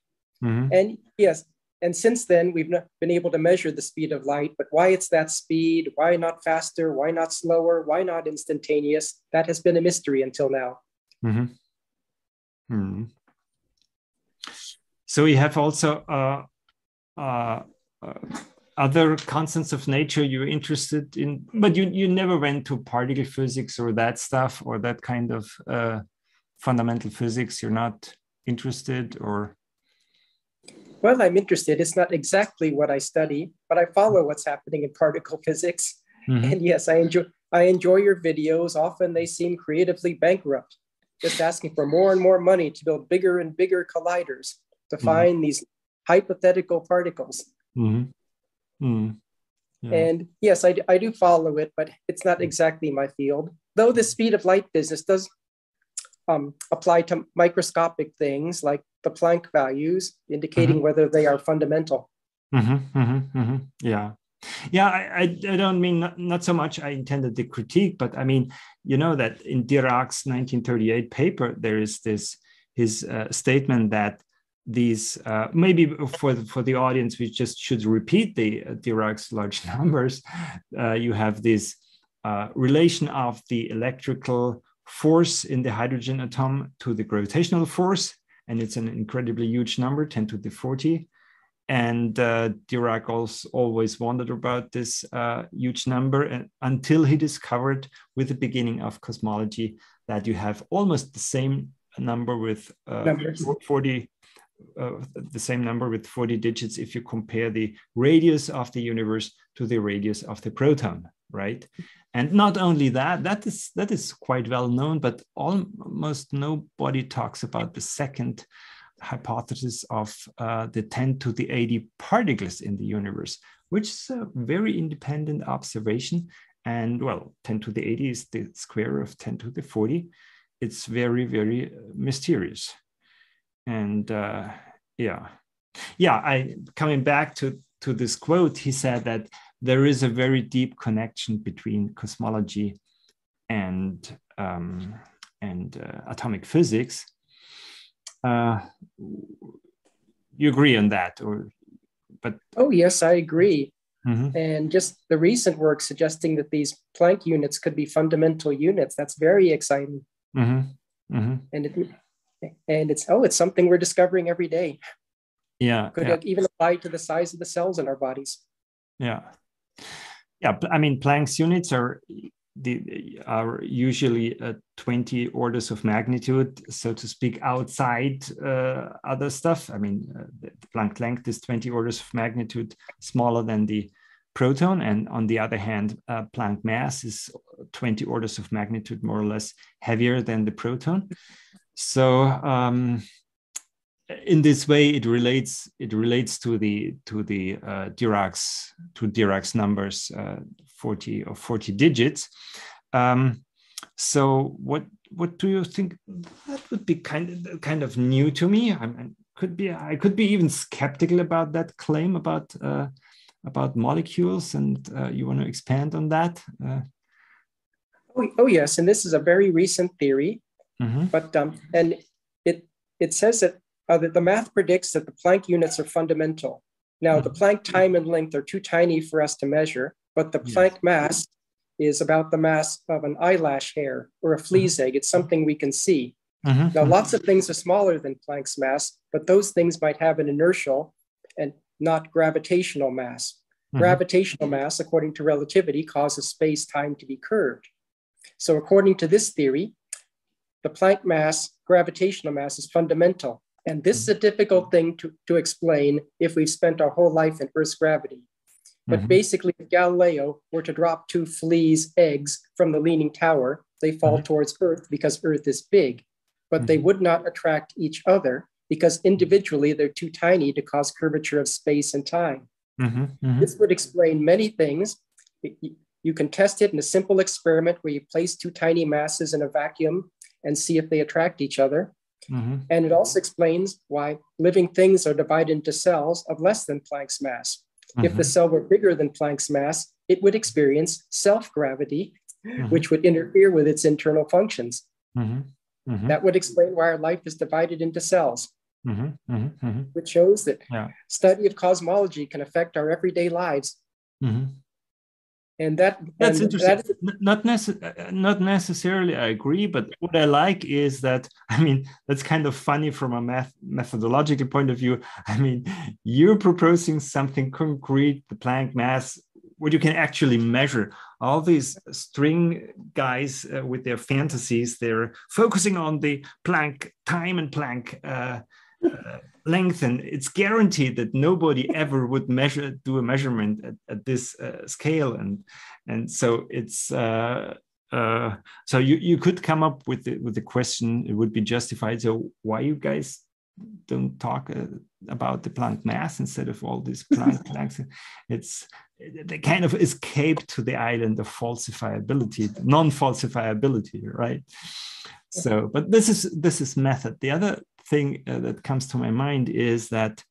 Mm-hmm. And yes, and since then, we've not been able to measure the speed of light, but why it's that speed, why not faster, why not slower, why not instantaneous, that has been a mystery until now. Mm-hmm. Hmm. So we have also uh, uh, uh, other constants of nature you're interested in, but you, you never went to particle physics or that stuff or that kind of uh, fundamental physics. You're not interested or? Well, I'm interested. It's not exactly what I study, but I follow what's happening in particle physics. Mm-hmm. And yes, I enjoy I enjoy your videos. Often they seem creatively bankrupt, just asking for more and more money to build bigger and bigger colliders to mm-hmm. find mm-hmm. these hypothetical particles. Mm-hmm. Mm. Yeah. And yes, I, I do follow it, but it's not exactly my field. Though the speed of light business does um, apply to microscopic things like the Planck values, indicating mm-hmm. whether they are fundamental. Mm-hmm, mm-hmm, mm-hmm. yeah. Yeah, I, I, don't mean not, not so much I intended the critique, but I mean, you know, that in Dirac's 1938 paper, there is this his uh, statement that these uh, maybe for the, for the audience we just should repeat the uh, Dirac's large *laughs* numbers. Uh, you have this uh, relation of the electrical force in the hydrogen atom to the gravitational force and it's an incredibly huge number 10 to the 40 and uh, Dirac also always wondered about this uh, huge number until he discovered with the beginning of cosmology that you have almost the same number with uh, 40 uh, the same number with 40 digits if you compare the radius of the universe to the radius of the proton right? And not only that that is that is quite well known but almost nobody talks about the second hypothesis of uh, the 10 to the 80 particles in the universe which is a very independent observation. And well 10 to the 80 is the square of 10 to the 40 it's very very mysterious and uh, yeah yeah i coming back to to this quote he said that there is a very deep connection between cosmology and um, and uh, atomic physics. Uh, you agree on that, or but? Oh yes, I agree. Mm-hmm. And just the recent work suggesting that these Planck units could be fundamental units. That's very exciting. Mm-hmm. Mm-hmm. And it, and it's oh, it's something we're discovering every day. Yeah, could yeah. even apply to the size of the cells in our bodies. Yeah, yeah, I mean, Planck's units are the, are usually uh, 20 orders of magnitude, so to speak, outside uh, other stuff. I mean, uh, the Planck length is 20 orders of magnitude smaller than the proton. And on the other hand, uh, Planck mass is 20 orders of magnitude more or less heavier than the proton. So um, in this way it relates it relates to the to the uh, Dirac's to Dirac's numbers uh, 40 or 40 digits. Um, so what what do you think? That would be kind of kind of new to me. I mean, could be I could be even skeptical about that claim about uh, about molecules and uh, you want to expand on that? Uh, oh, oh yes and this is a very recent theory mm -hmm. but um, and it it says that uh, that the math predicts that the Planck units are fundamental. Now, the mm-hmm. Planck time and length are too tiny for us to measure, but the Planck mass is about the mass of an eyelash hair or a flea's mm-hmm. egg. It's something we can see. Mm-hmm. Now, lots of things are smaller than Planck's mass, but those things might have an inertial and not gravitational mass. Mm-hmm. Gravitational mass, according to relativity, causes space time to be curved. So, according to this theory, the Planck mass, gravitational mass, is fundamental. And this is a difficult thing to, to explain if we've spent our whole life in Earth's gravity. But mm-hmm. basically, if Galileo were to drop two fleas' eggs from the Leaning Tower, they fall mm-hmm. towards Earth because Earth is big. But mm-hmm. they would not attract each other because individually they're too tiny to cause curvature of space and time. Mm-hmm. Mm-hmm. This would explain many things. You can test it in a simple experiment where you place two tiny masses in a vacuum and see if they attract each other. Mm-hmm. And it also explains why living things are divided into cells of less than Planck's mass. Mm-hmm. If the mm-hmm. cell were bigger than Planck's mass, it would experience self gravity, mm-hmm. which would interfere with its internal functions. Mm-hmm. Mm-hmm. That would explain why our life is divided into cells. Which shows that yeah. study of cosmology can affect our everyday lives and that that's and interesting. that, not necess- not necessarily i agree but what i like is that *laughs* i mean that's kind of funny from a math methodological point of view. *laughs* I mean you're proposing something concrete the planck mass what you can actually measure all these string guys uh, with their fantasies. They're focusing on the planck time and planck uh, uh, lengthen, it's guaranteed that nobody ever would measure do a measurement at, at this uh, scale, and and so it's uh, uh, so you you could come up with the, with the question. It would be justified. So why you guys don't talk uh, about the Planck mass instead of all these Planck lengths? It's they kind of escape to the island of falsifiability, non-falsifiability, right? So, but this is this is method. The other thing uh, that comes to my mind is that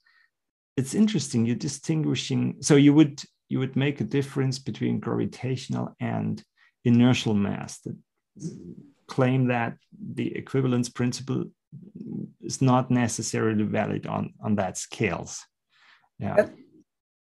it's interesting you're distinguishing so you would you would make a difference between gravitational and inertial mass that claim that the equivalence principle is not necessarily valid on on that scales. Yeah. That,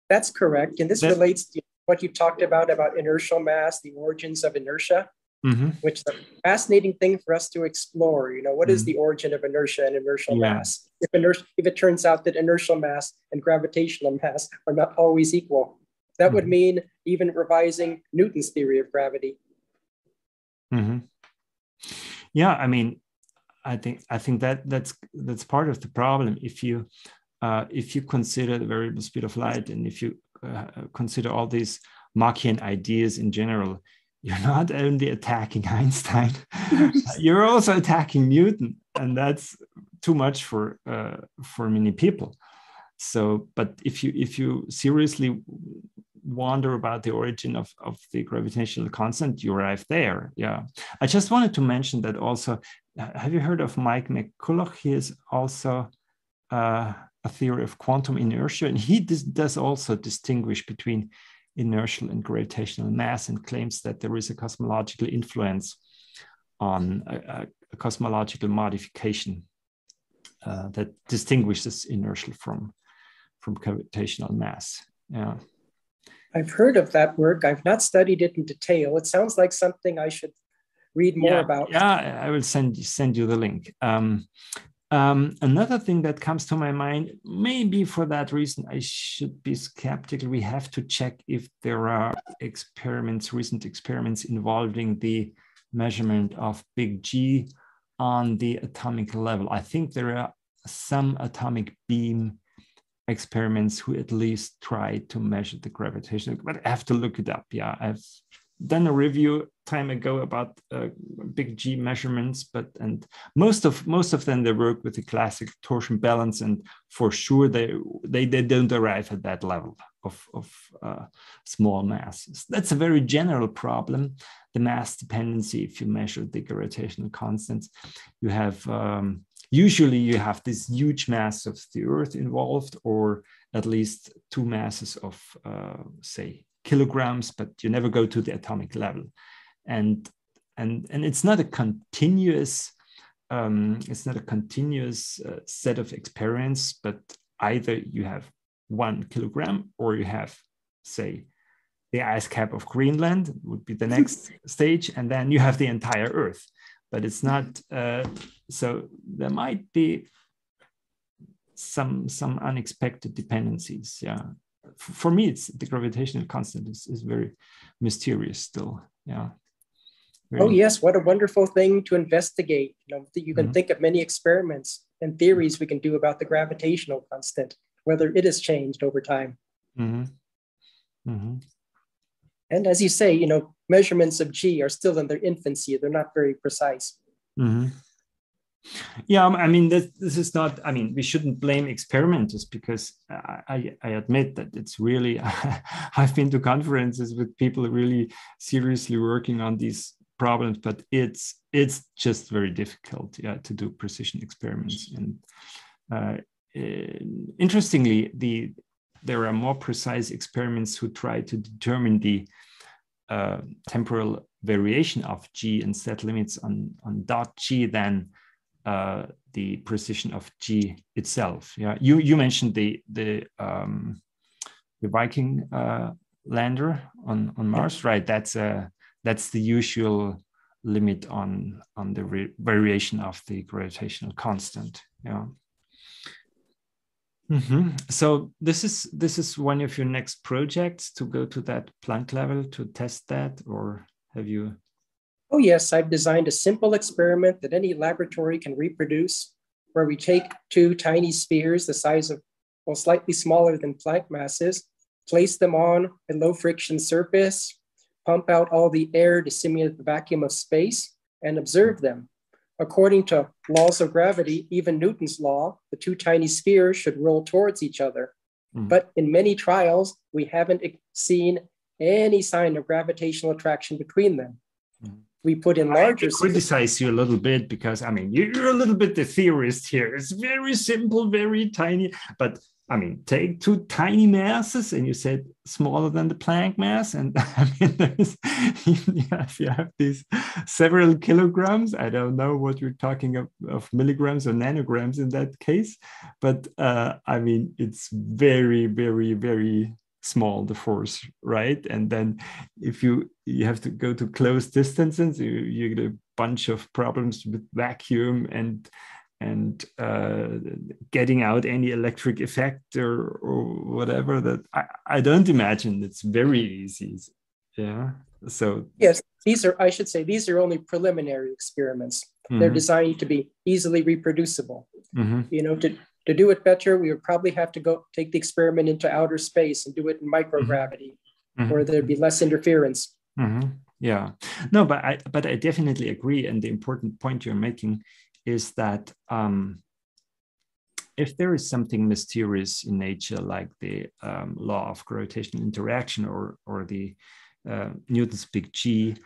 that's correct and this that, relates to what you talked about about inertial mass the origins of inertia mm-hmm. which is a fascinating thing for us to explore. You know, what mm-hmm. is the origin of inertia and inertial yeah. mass? If inertia, if it turns out that inertial mass and gravitational mass are not always equal, that mm-hmm. would mean even revising Newton's theory of gravity. Mm-hmm. Yeah, I mean, I think I think that that's that's part of the problem. If you uh, if you consider the variable speed of light and if you uh, consider all these Machian ideas in general, you're not only attacking *laughs* Einstein, *laughs* you're also attacking Newton, and that's too much for uh, for many people. So, but if you if you seriously wonder about the origin of, of the gravitational constant, you arrive there. Yeah. I just wanted to mention that also. Have you heard of Mike McCulloch? He is also uh, a theory of quantum inertia, and he does, does also distinguish between inertial and gravitational mass and claims that there is a cosmological influence on a, a cosmological modification uh, that distinguishes inertial from, from gravitational mass. Yeah. I've heard of that work. I've not studied it in detail. It sounds like something I should read more yeah, about. Yeah, I will send you, send you the link. Um, um, another thing that comes to my mind, maybe for that reason, I should be skeptical. We have to check if there are experiments, recent experiments involving the measurement of big G on the atomic level. I think there are some atomic beam experiments who at least try to measure the gravitational, but I have to look it up. Yeah, I've done a review time ago about uh, big G measurements, but and most of most of them they work with the classic torsion balance, and for sure they they, they don't arrive at that level of of uh, small masses. That's a very general problem. The mass dependency, if you measure the gravitational constants, you have um, usually you have this huge mass of the Earth involved, or at least two masses of uh, say kilograms, but you never go to the atomic level. And, and, and it's not a continuous, um, it's not a continuous uh, set of experiments, but either you have one kilogram or you have, say, the ice cap of Greenland would be the *laughs* next stage, and then you have the entire Earth. But it's not uh, so. There might be some some unexpected dependencies. Yeah, for me, it's the gravitational constant is, is very mysterious still. Yeah. Very oh yes, what a wonderful thing to investigate. You know, you can mm-hmm. think of many experiments and theories we can do about the gravitational constant, whether it has changed over time. Mm-hmm. Mm-hmm. And as you say, you know, measurements of G are still in their infancy; they're not very precise. Yeah, I mean, this, this is not, I mean, we shouldn't blame experimenters because I, I admit that it's really, *laughs* I've been to conferences with people really seriously working on these problems, but it's it's just very difficult yeah, to do precision experiments. And uh, interestingly, the there are more precise experiments who try to determine the uh, temporal variation of G and set limits on, on dot G than uh, the precision of G itself. Yeah, you you mentioned the the um, the Viking uh, lander on on Mars, right? That's a that's the usual limit on on the variation of the gravitational constant. Yeah. Mm -hmm. So this is this is one of your next projects to go to that Planck level to test that, or have you Oh, yes, I've designed a simple experiment that any laboratory can reproduce, where we take two tiny spheres the size of, well, slightly smaller than Planck masses, place them on a low friction surface, pump out all the air to simulate the vacuum of space, and observe them. According to laws of gravity, even Newton's law, the two tiny spheres should roll towards each other. Mm. But in many trials, we haven't seen any sign of gravitational attraction between them. Mm we put in larger. I criticize you a little bit because I mean you're a little bit the theorist here. It's very simple, very tiny, but I mean, take two tiny masses, and you said smaller than the Planck mass, and *laughs* I mean, there's, *laughs* yeah, if you have these several kilograms, I don't know what you're talking of, of milligrams or nanograms in that case, but uh, I mean, it's very, very, very small the force right? And then if you you have to go to close distances you, you get a bunch of problems with vacuum and and uh, getting out any electric effect or, or whatever that I, I don't imagine it's very easy. Yeah. So yes these are i should say these are only preliminary experiments. Mm-hmm. they're designed to be easily reproducible. Mm-hmm. you know to, to do it better we would probably have to go take the experiment into outer space and do it in microgravity mm-hmm. where there'd be less interference mm-hmm. yeah no but i but i definitely agree and the important point you're making is that um, if there is something mysterious in nature, like the um, law of gravitational interaction or, or the uh, Newton's big G,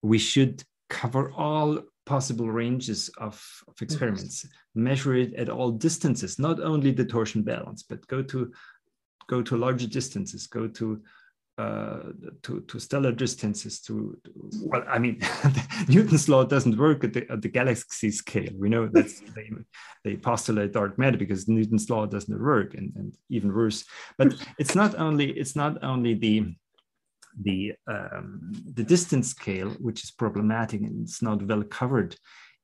we should cover all possible ranges of, of experiments, measure it at all distances, not only the torsion balance, but go to go to larger distances, go to uh, to, to stellar distances to, to, well i mean *laughs* newton's law doesn't work at the, at the galaxy scale. We know that *laughs* they, they postulate dark matter because newton's law doesn't work and, and even worse. But it's not only it's not only the the um, the distance scale which is problematic and it's not well covered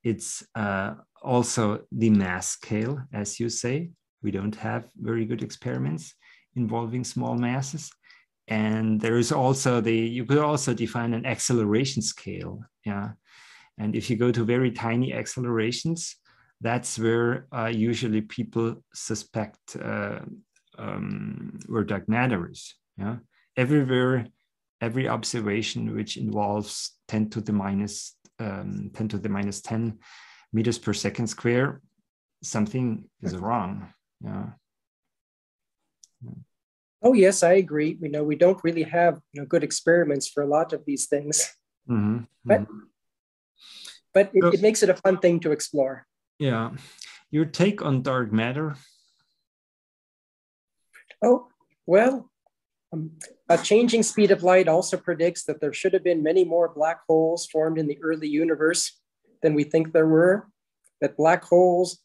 it's uh, also the mass scale as you say. We don't have very good experiments involving small masses. And there is also the you could also define an acceleration scale yeah. And if you go to very tiny accelerations that's where uh, usually people suspect uh, um, where dark matter is yeah. Everywhere every observation which involves 10 to the minus um, 10 to the minus 10 meters per second square something is wrong yeah Oh yes, I agree. We know we don't really have you know good experiments for a lot of these things, mm-hmm. but mm-hmm. but it, so, it makes it a fun thing to explore. Yeah, your take on dark matter? Oh well, um, a changing speed of light also predicts that there should have been many more black holes formed in the early universe than we think there were. That black holes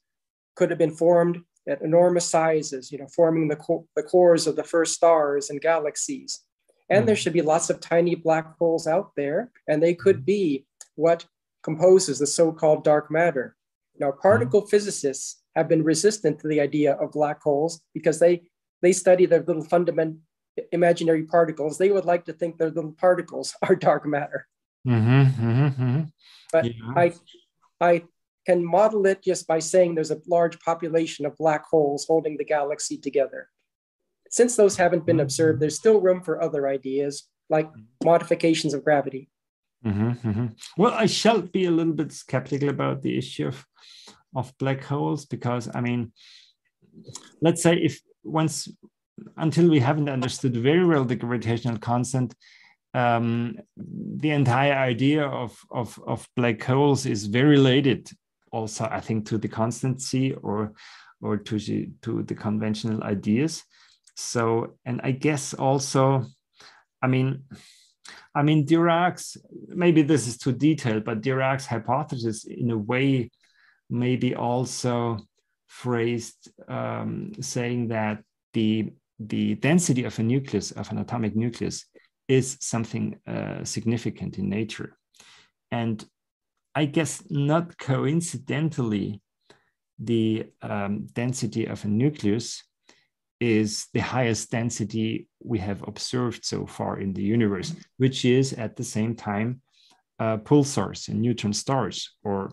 could have been formed at enormous sizes, you know, forming the, co- the cores of the first stars and galaxies. And there should be lots of tiny black holes out there, and they could mm-hmm. be what composes the so-called dark matter. Now, particle mm physicists have been resistant to the idea of black holes because they they study their little fundamental imaginary particles. They would like to think their little particles *laughs* are dark matter. Mm-hmm, mm-hmm, mm-hmm. but yeah. I I can model it just by saying there's a large population of black holes holding the galaxy together. Since those haven't been observed, there's still room for other ideas like modifications of gravity. Mm-hmm, mm-hmm. Well, I shall be a little bit skeptical about the issue of, of black holes because, I mean, let's say if once until we haven't understood very well the gravitational constant, um, the entire idea of, of, of black holes is very related also I think to the constancy or or to the to the conventional ideas. So and I guess also, I mean, I mean Dirac's maybe this is too detailed, but Dirac's hypothesis in a way maybe also phrased um, saying that the the density of a nucleus of an atomic nucleus is something uh, significant in nature and I guess not coincidentally, the um, density of a nucleus is the highest density we have observed so far in the universe, which is at the same time uh, pulsars and neutron stars, or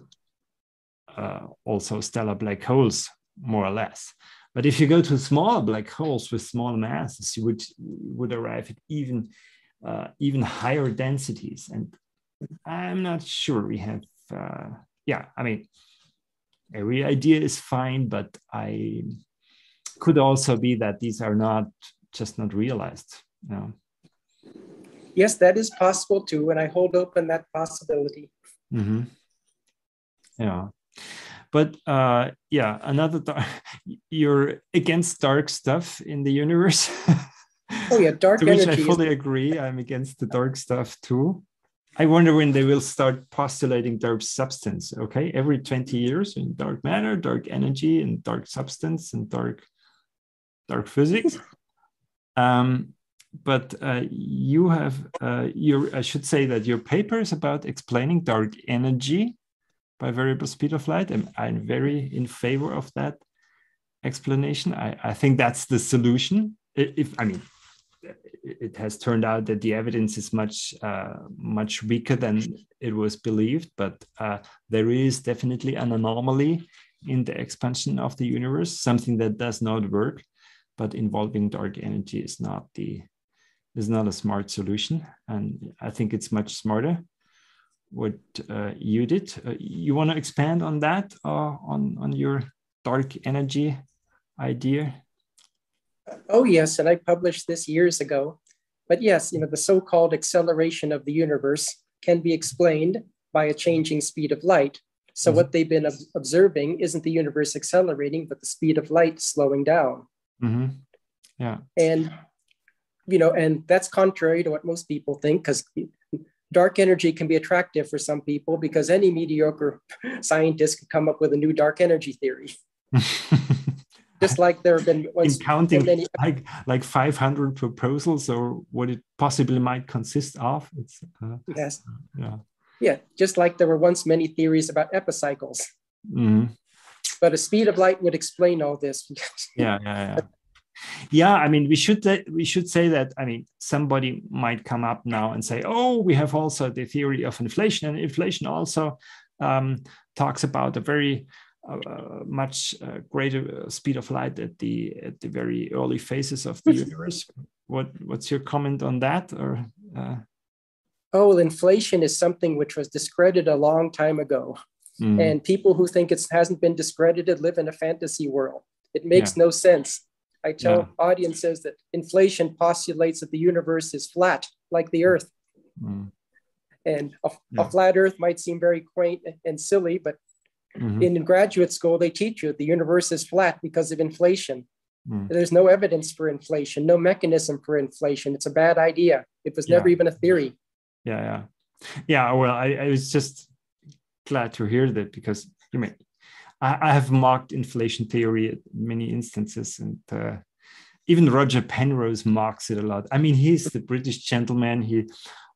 uh, also stellar black holes, more or less. But if you go to small black holes with small masses, you would would arrive at even uh, even higher densities. And I'm not sure we have, uh, yeah, I mean, every idea is fine, but I could also be that these are not just not realized. You know? Yes, that is possible too. And I hold open that possibility. Mm-hmm. Yeah. But uh, yeah, another, dark, *laughs* you're against dark stuff in the universe. oh yeah, *laughs* dark to which I fully agree. I'm against the dark stuff too. I wonder when they will start postulating dark substance. Okay, every 20 years in dark matter, dark energy, and dark substance and dark dark physics. *laughs* Um, but uh, you have uh, your I should say that your paper is about explaining dark energy by variable speed of light. and I'm very in favor of that explanation. I, I think that's the solution. If I mean, it has turned out that the evidence is much uh, much weaker than it was believed, but uh, there is definitely an anomaly in the expansion of the universe, something that does not work. But involving dark energy is not the is not a smart solution, and I think it's much smarter what uh, you did. Uh, you want to expand on that, uh, on on your dark energy idea? Oh yes, and I published this years ago. But yes, you know the so-called acceleration of the universe can be explained by a changing speed of light. So mm-hmm. what they've been ob- observing isn't the universe accelerating, but the speed of light slowing down. Mm-hmm. Yeah. And you know, and that's contrary to what most people think, because dark energy can be attractive for some people because any mediocre *laughs* scientist could come up with a new dark energy theory. *laughs* Just like there have been in counting many, *laughs* like like 500 proposals or what it possibly might consist of. It's uh, yes, yeah, yeah. Just like there were once many theories about epicycles, mm-hmm. but a speed of light would explain all this. yeah, yeah, yeah yeah i mean we should we should say that i mean somebody might come up now and say oh we have also the theory of inflation and inflation also um, talks about a very uh, uh much uh, greater uh, speed of light at the at the very early phases of the *laughs* universe. What what's your comment on that or uh... oh well inflation is something which was discredited a long time ago. Mm. and people who think it hasn't been discredited live in a fantasy world. It makes yeah. no sense I tell yeah. audiences that inflation postulates that the universe is flat, like the Earth. Mm. And a, yeah. a, flat Earth might seem very quaint and silly, but mm-hmm. in graduate school, they teach you the universe is flat because of inflation. Mm. There's no evidence for inflation, no mechanism for inflation. It's a bad idea. It was never even a theory. Yeah, yeah. Yeah, well, I, I was just glad to hear that because you may I, I have mocked inflation theory at many instances, and uh, even Roger Penrose mocks it a lot. I mean, he's the British gentleman. He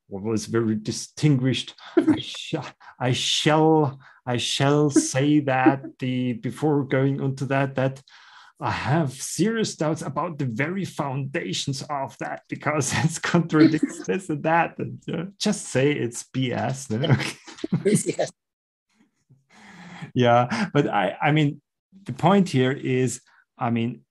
was very distinguished. I, *laughs* sh- I shall I shall say that the before going into that that I have serious doubts about the very foundations of that because *laughs* it contradicts this and that. And uh, just say it's BS. *laughs* yes yeah but i i mean the point here is i mean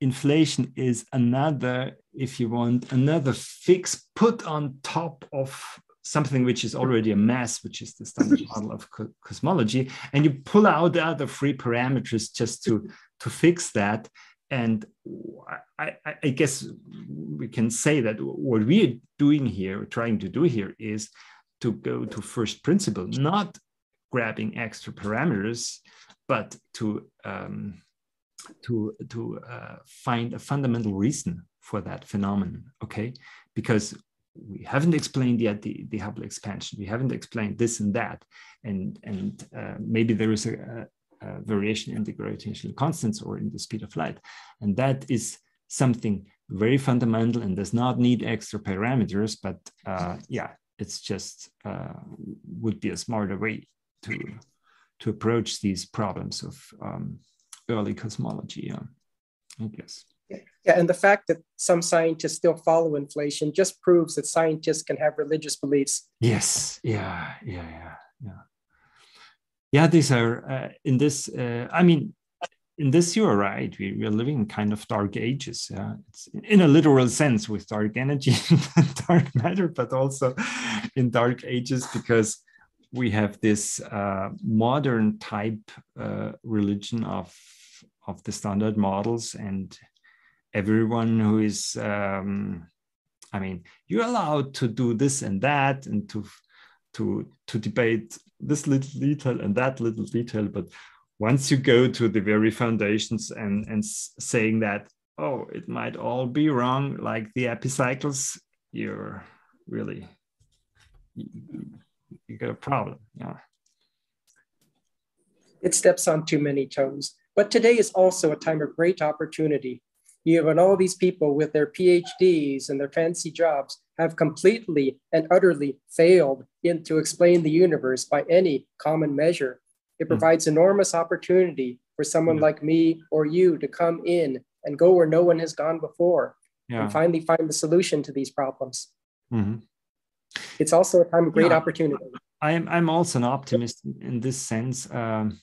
inflation is another if you want another fix put on top of something which is already a mess which is the standard *laughs* model of co cosmology. And you pull out the other three parameters just to to fix that. And I, I, guess we can say that what we're doing here, trying to do here, is to go to first principle, not grabbing extra parameters, but to um, to to uh, find a fundamental reason for that phenomenon. Okay, because we haven't explained yet the, the Hubble expansion. We haven't explained this and that, and and uh, maybe there is a, a, variation in the gravitational constants or in the speed of light, and that is something very fundamental and does not need extra parameters. But uh, yeah, it's just uh, would be a smarter way to to approach these problems of um, early cosmology. Yeah, I guess. Yeah, and the fact that some scientists still follow inflation just proves that scientists can have religious beliefs. Yes. Yeah. Yeah. Yeah. Yeah. Yeah. These are uh, in this. Uh, I mean, in this you are right. We, we are living in kind of dark ages. Yeah, it's in a literal sense with dark energy *laughs* and dark matter, but also in dark ages because we have this uh, modern type uh, religion of of the standard models and everyone who is um, i mean you're allowed to do this and that and to to to debate this little detail and that little detail but once you go to the very foundations and and saying that oh it might all be wrong like the epicycles you're really you got a problem. Yeah. It steps on too many toes. But today is also a time of great opportunity. You have all these people with their PhDs and their fancy jobs have completely and utterly failed in, to explain the universe by any common measure. It hmm. provides mm. enormous opportunity for someone yeah. like me or you to come in and go where no one has gone before yeah. and finally find the solution to these problems. Mm-hmm. It's also a time of great yeah. opportunity. I'm, I'm also an optimist in this sense. Um,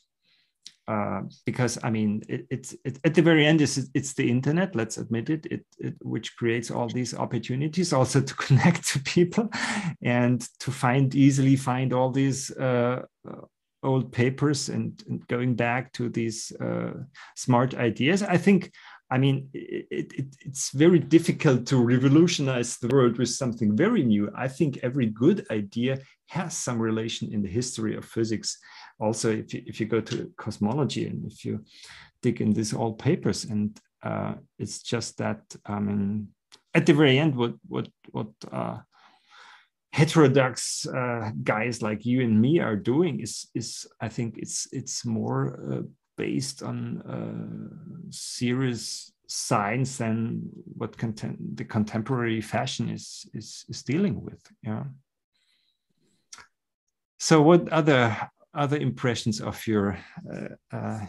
uh, because I mean, it, it's it, at the very end, it's, it's the internet. Let's admit it, it, it, which creates all these opportunities also to *laughs* connect to people and to find easily find all these uh, old papers and, and, going back to these uh, smart ideas. I think. I mean, it, it, it's very difficult to revolutionize the world with something very new. I think every good idea has some relation in the history of physics also if you, if you go to cosmology and if you dig in these old papers and uh, it's just that I mean at the very end what what what uh, heterodox uh, guys like you and me are doing is is I think it's it's more uh, based on uh, serious science than what content the contemporary fashion is is is dealing with yeah. So what other other impressions of your uh, uh,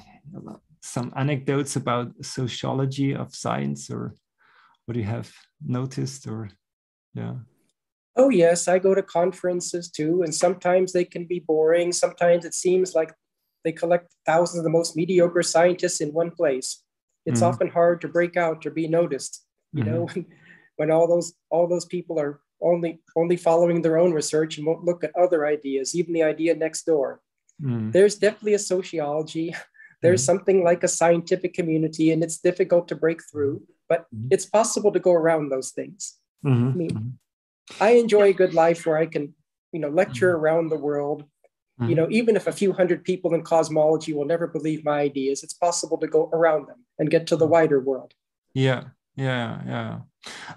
some anecdotes about sociology of science or what you have noticed or yeah? Oh yes i go to conferences too and sometimes they can be boring. Sometimes it seems like they collect thousands of the most mediocre scientists in one place it's mm. often hard to break out or be noticed you mm-hmm. know *laughs* when, when all those all those people are only only following their own research and won't look at other ideas even the idea next door Mm. There's definitely a sociology. *laughs* There's mm. something like a scientific community, and it's difficult to break through, but mm. it's possible to go around those things. Mm-hmm. I mean, mm-hmm. I enjoy a good life where I can, you know, lecture mm-hmm. around the world. You mm-hmm. know, even if a few hundred people in cosmology will never believe my ideas, it's possible to go around them and get to the wider world. Yeah, yeah, yeah.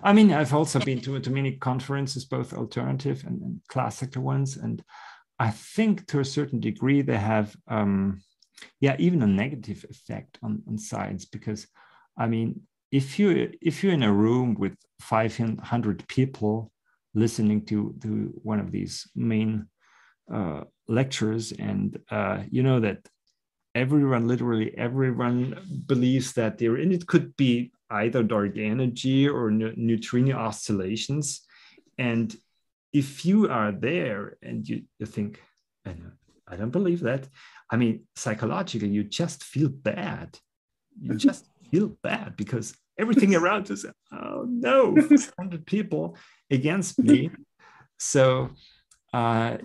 I mean, I've also been to, to many conferences, both alternative and, and classical ones, and I think to a certain degree they have, um, yeah, even a negative effect on, on science because, I mean, if you if you're in a room with 500 people listening to to one of these main uh, lectures, and uh, you know that everyone, literally everyone, believes that there, and it could be either dark energy or neutrino oscillations, and if you are there and you, you think, I don't believe that. I mean, psychologically, you just feel bad. You just feel bad because everything *laughs* around is, oh no, *laughs* 100 people against me. So uh,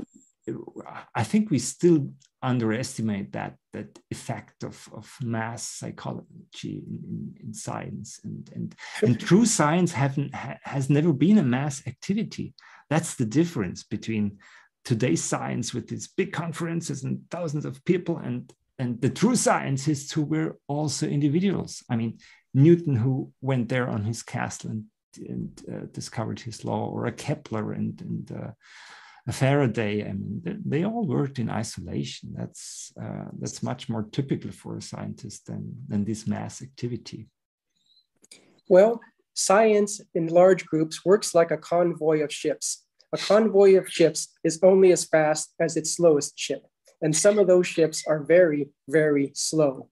I think we still underestimate that that effect of, of mass psychology in, in science. And, and and true science haven't ha, has never been a mass activity. That's the difference between today's science with these big conferences and thousands of people and and the true scientists who were also individuals. I mean newton who went there on his castle and, and uh, discovered his law or a kepler and, and uh, faraday i mean they, they, all worked in isolation that's uh, that's much more typical for a scientist than than this mass activity well Science in large groups works like a convoy of ships. A convoy of ships is only as fast as its slowest ship. And some of those ships are very, very slow.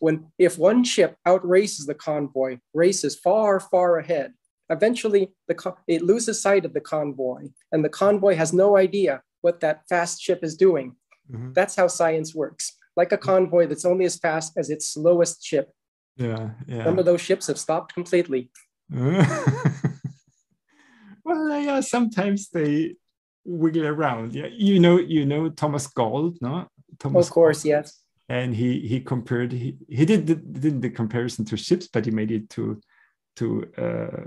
When, if one ship outraces the convoy, races far, far ahead, eventually the, it loses sight of the convoy, and the convoy has no idea what that fast ship is doing. Mm-hmm. That's how science works. Like a convoy that's only as fast as its slowest ship, yeah, yeah. Some of those ships have stopped completely. *laughs* well, yeah, sometimes they wiggle around. Yeah, you know, you know Thomas Gold, no? Thomas of course, Gold. yes. And he he compared he he did the, did the comparison to ships, but he made it to to uh,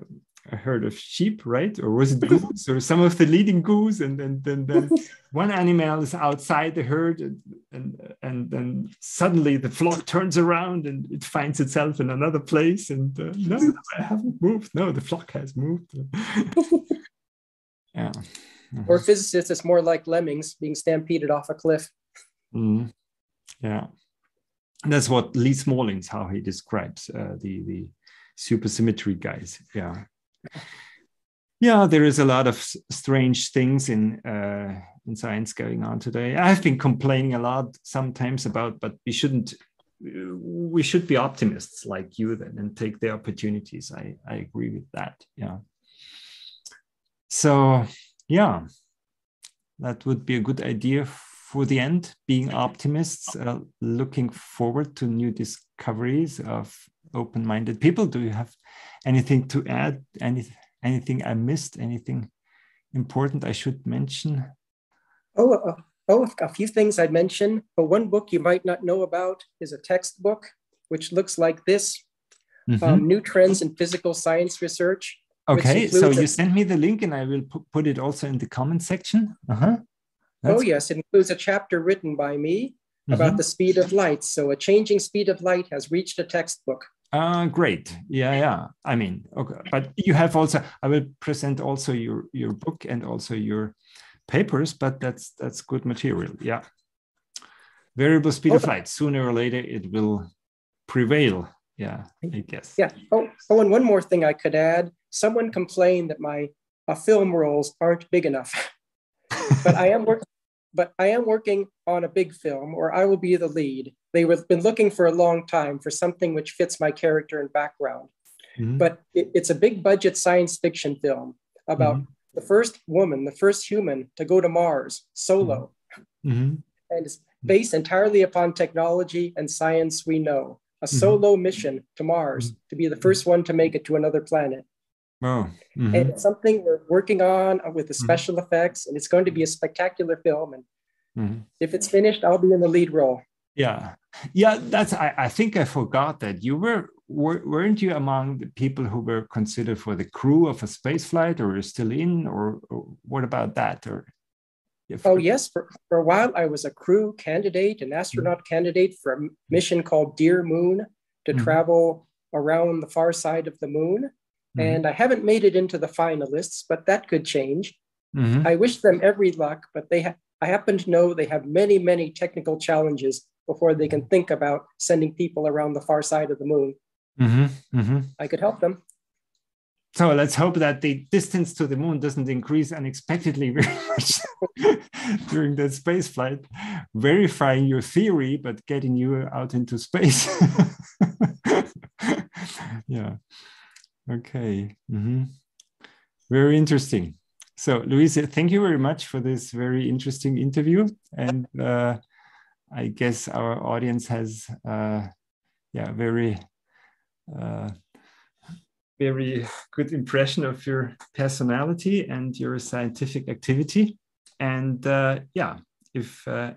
a herd of sheep, right? Or was it *laughs* goose or some of the leading goose? And then then, then *laughs* one animal is outside the herd, and, and and then suddenly the flock turns around and it finds itself in another place. And uh, no, I haven't moved. No, the flock has moved. *laughs* yeah. Mm-hmm. Or physicists, it's more like lemmings being stampeded off a cliff. Mm. Yeah, that's what Lee Smolin's how he describes uh, the the supersymmetry guys. Yeah. Yeah, there is a lot of strange things in uh, in science going on today. I've been complaining a lot sometimes about, but we shouldn't. We should be optimists like you then and take the opportunities. I I agree with that. Yeah. So yeah, that would be a good idea for the end. Being optimists, uh, looking forward to new discoveries of open-minded people. Do you have anything to add? Anything? anything I missed? Anything important I should mention? Oh, uh, oh, a few things I'd mention. But one book you might not know about is a textbook, which looks like this mm-hmm. um, New Trends in Physical Science Research. Okay, so you send me the link and I will put it also in the comment section. Uh-huh. oh, yes, it includes a chapter written by me about mm-hmm. the speed of light. So, a changing speed of light has reached a textbook. Uh, great. Yeah, yeah. I mean, okay. But you have also, I will present also your, your book and also your papers, but that's that's good material. Yeah. Variable speed okay. of light. Sooner or later it will prevail. Yeah, I guess. Yeah. Oh, oh, and one more thing I could add. Someone complained that my uh, film roles aren't big enough. *laughs* but I am working but I am working on a big film or I will be the lead. They've been looking for a long time for something which fits my character and background. Mm-hmm. But it, it's a big budget science fiction film about mm-hmm. the first woman, the first human to go to Mars solo. Mm-hmm. mm-hmm. And it's based entirely upon technology and science we know. A mm-hmm. solo mission to Mars mm-hmm. to be the first one to make it to another planet. Oh, mm-hmm. and it's something we're working on with the special mm-hmm. effects, and it's going to be a spectacular film. And mm-hmm. if it's finished, I'll be in the lead role. Yeah, yeah. That's. I, I think I forgot that you were, were weren't you among the people who were considered for the crew of a space flight, or still in, or, or what about that? Or if, oh yes, for, for a while I was a crew candidate, an astronaut mm-hmm. candidate for a mission called Dear Moon to mm-hmm. travel around the far side of the moon. Mm-hmm. And I haven't made it into the finalists, but that could change. Mm-hmm. I wish them every luck, but they ha- I happen to know they have many, many technical challenges before they can think about sending people around the far side of the moon. Mm-hmm. mm-hmm. I could help them. So let's hope that the distance to the moon doesn't increase unexpectedly *laughs* very much *laughs* during that space flight, verifying your theory, but getting you out into space. *laughs* yeah. Okay. Mm-hmm. Very interesting. So, Louise, thank you very much for this very interesting interview. And uh, I guess our audience has, uh, yeah, very, uh, very good impression of your personality and your scientific activity. And uh, yeah, if uh,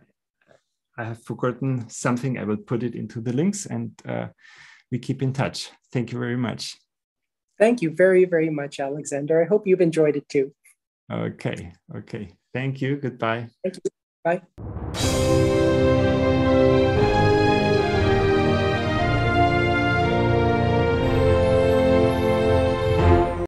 I have forgotten something, I will put it into the links and uh, we keep in touch. Thank you very much. Thank you very, very much, Alexander. I hope you've enjoyed it too. Okay. Okay. Thank you. Goodbye. Thank you. Bye.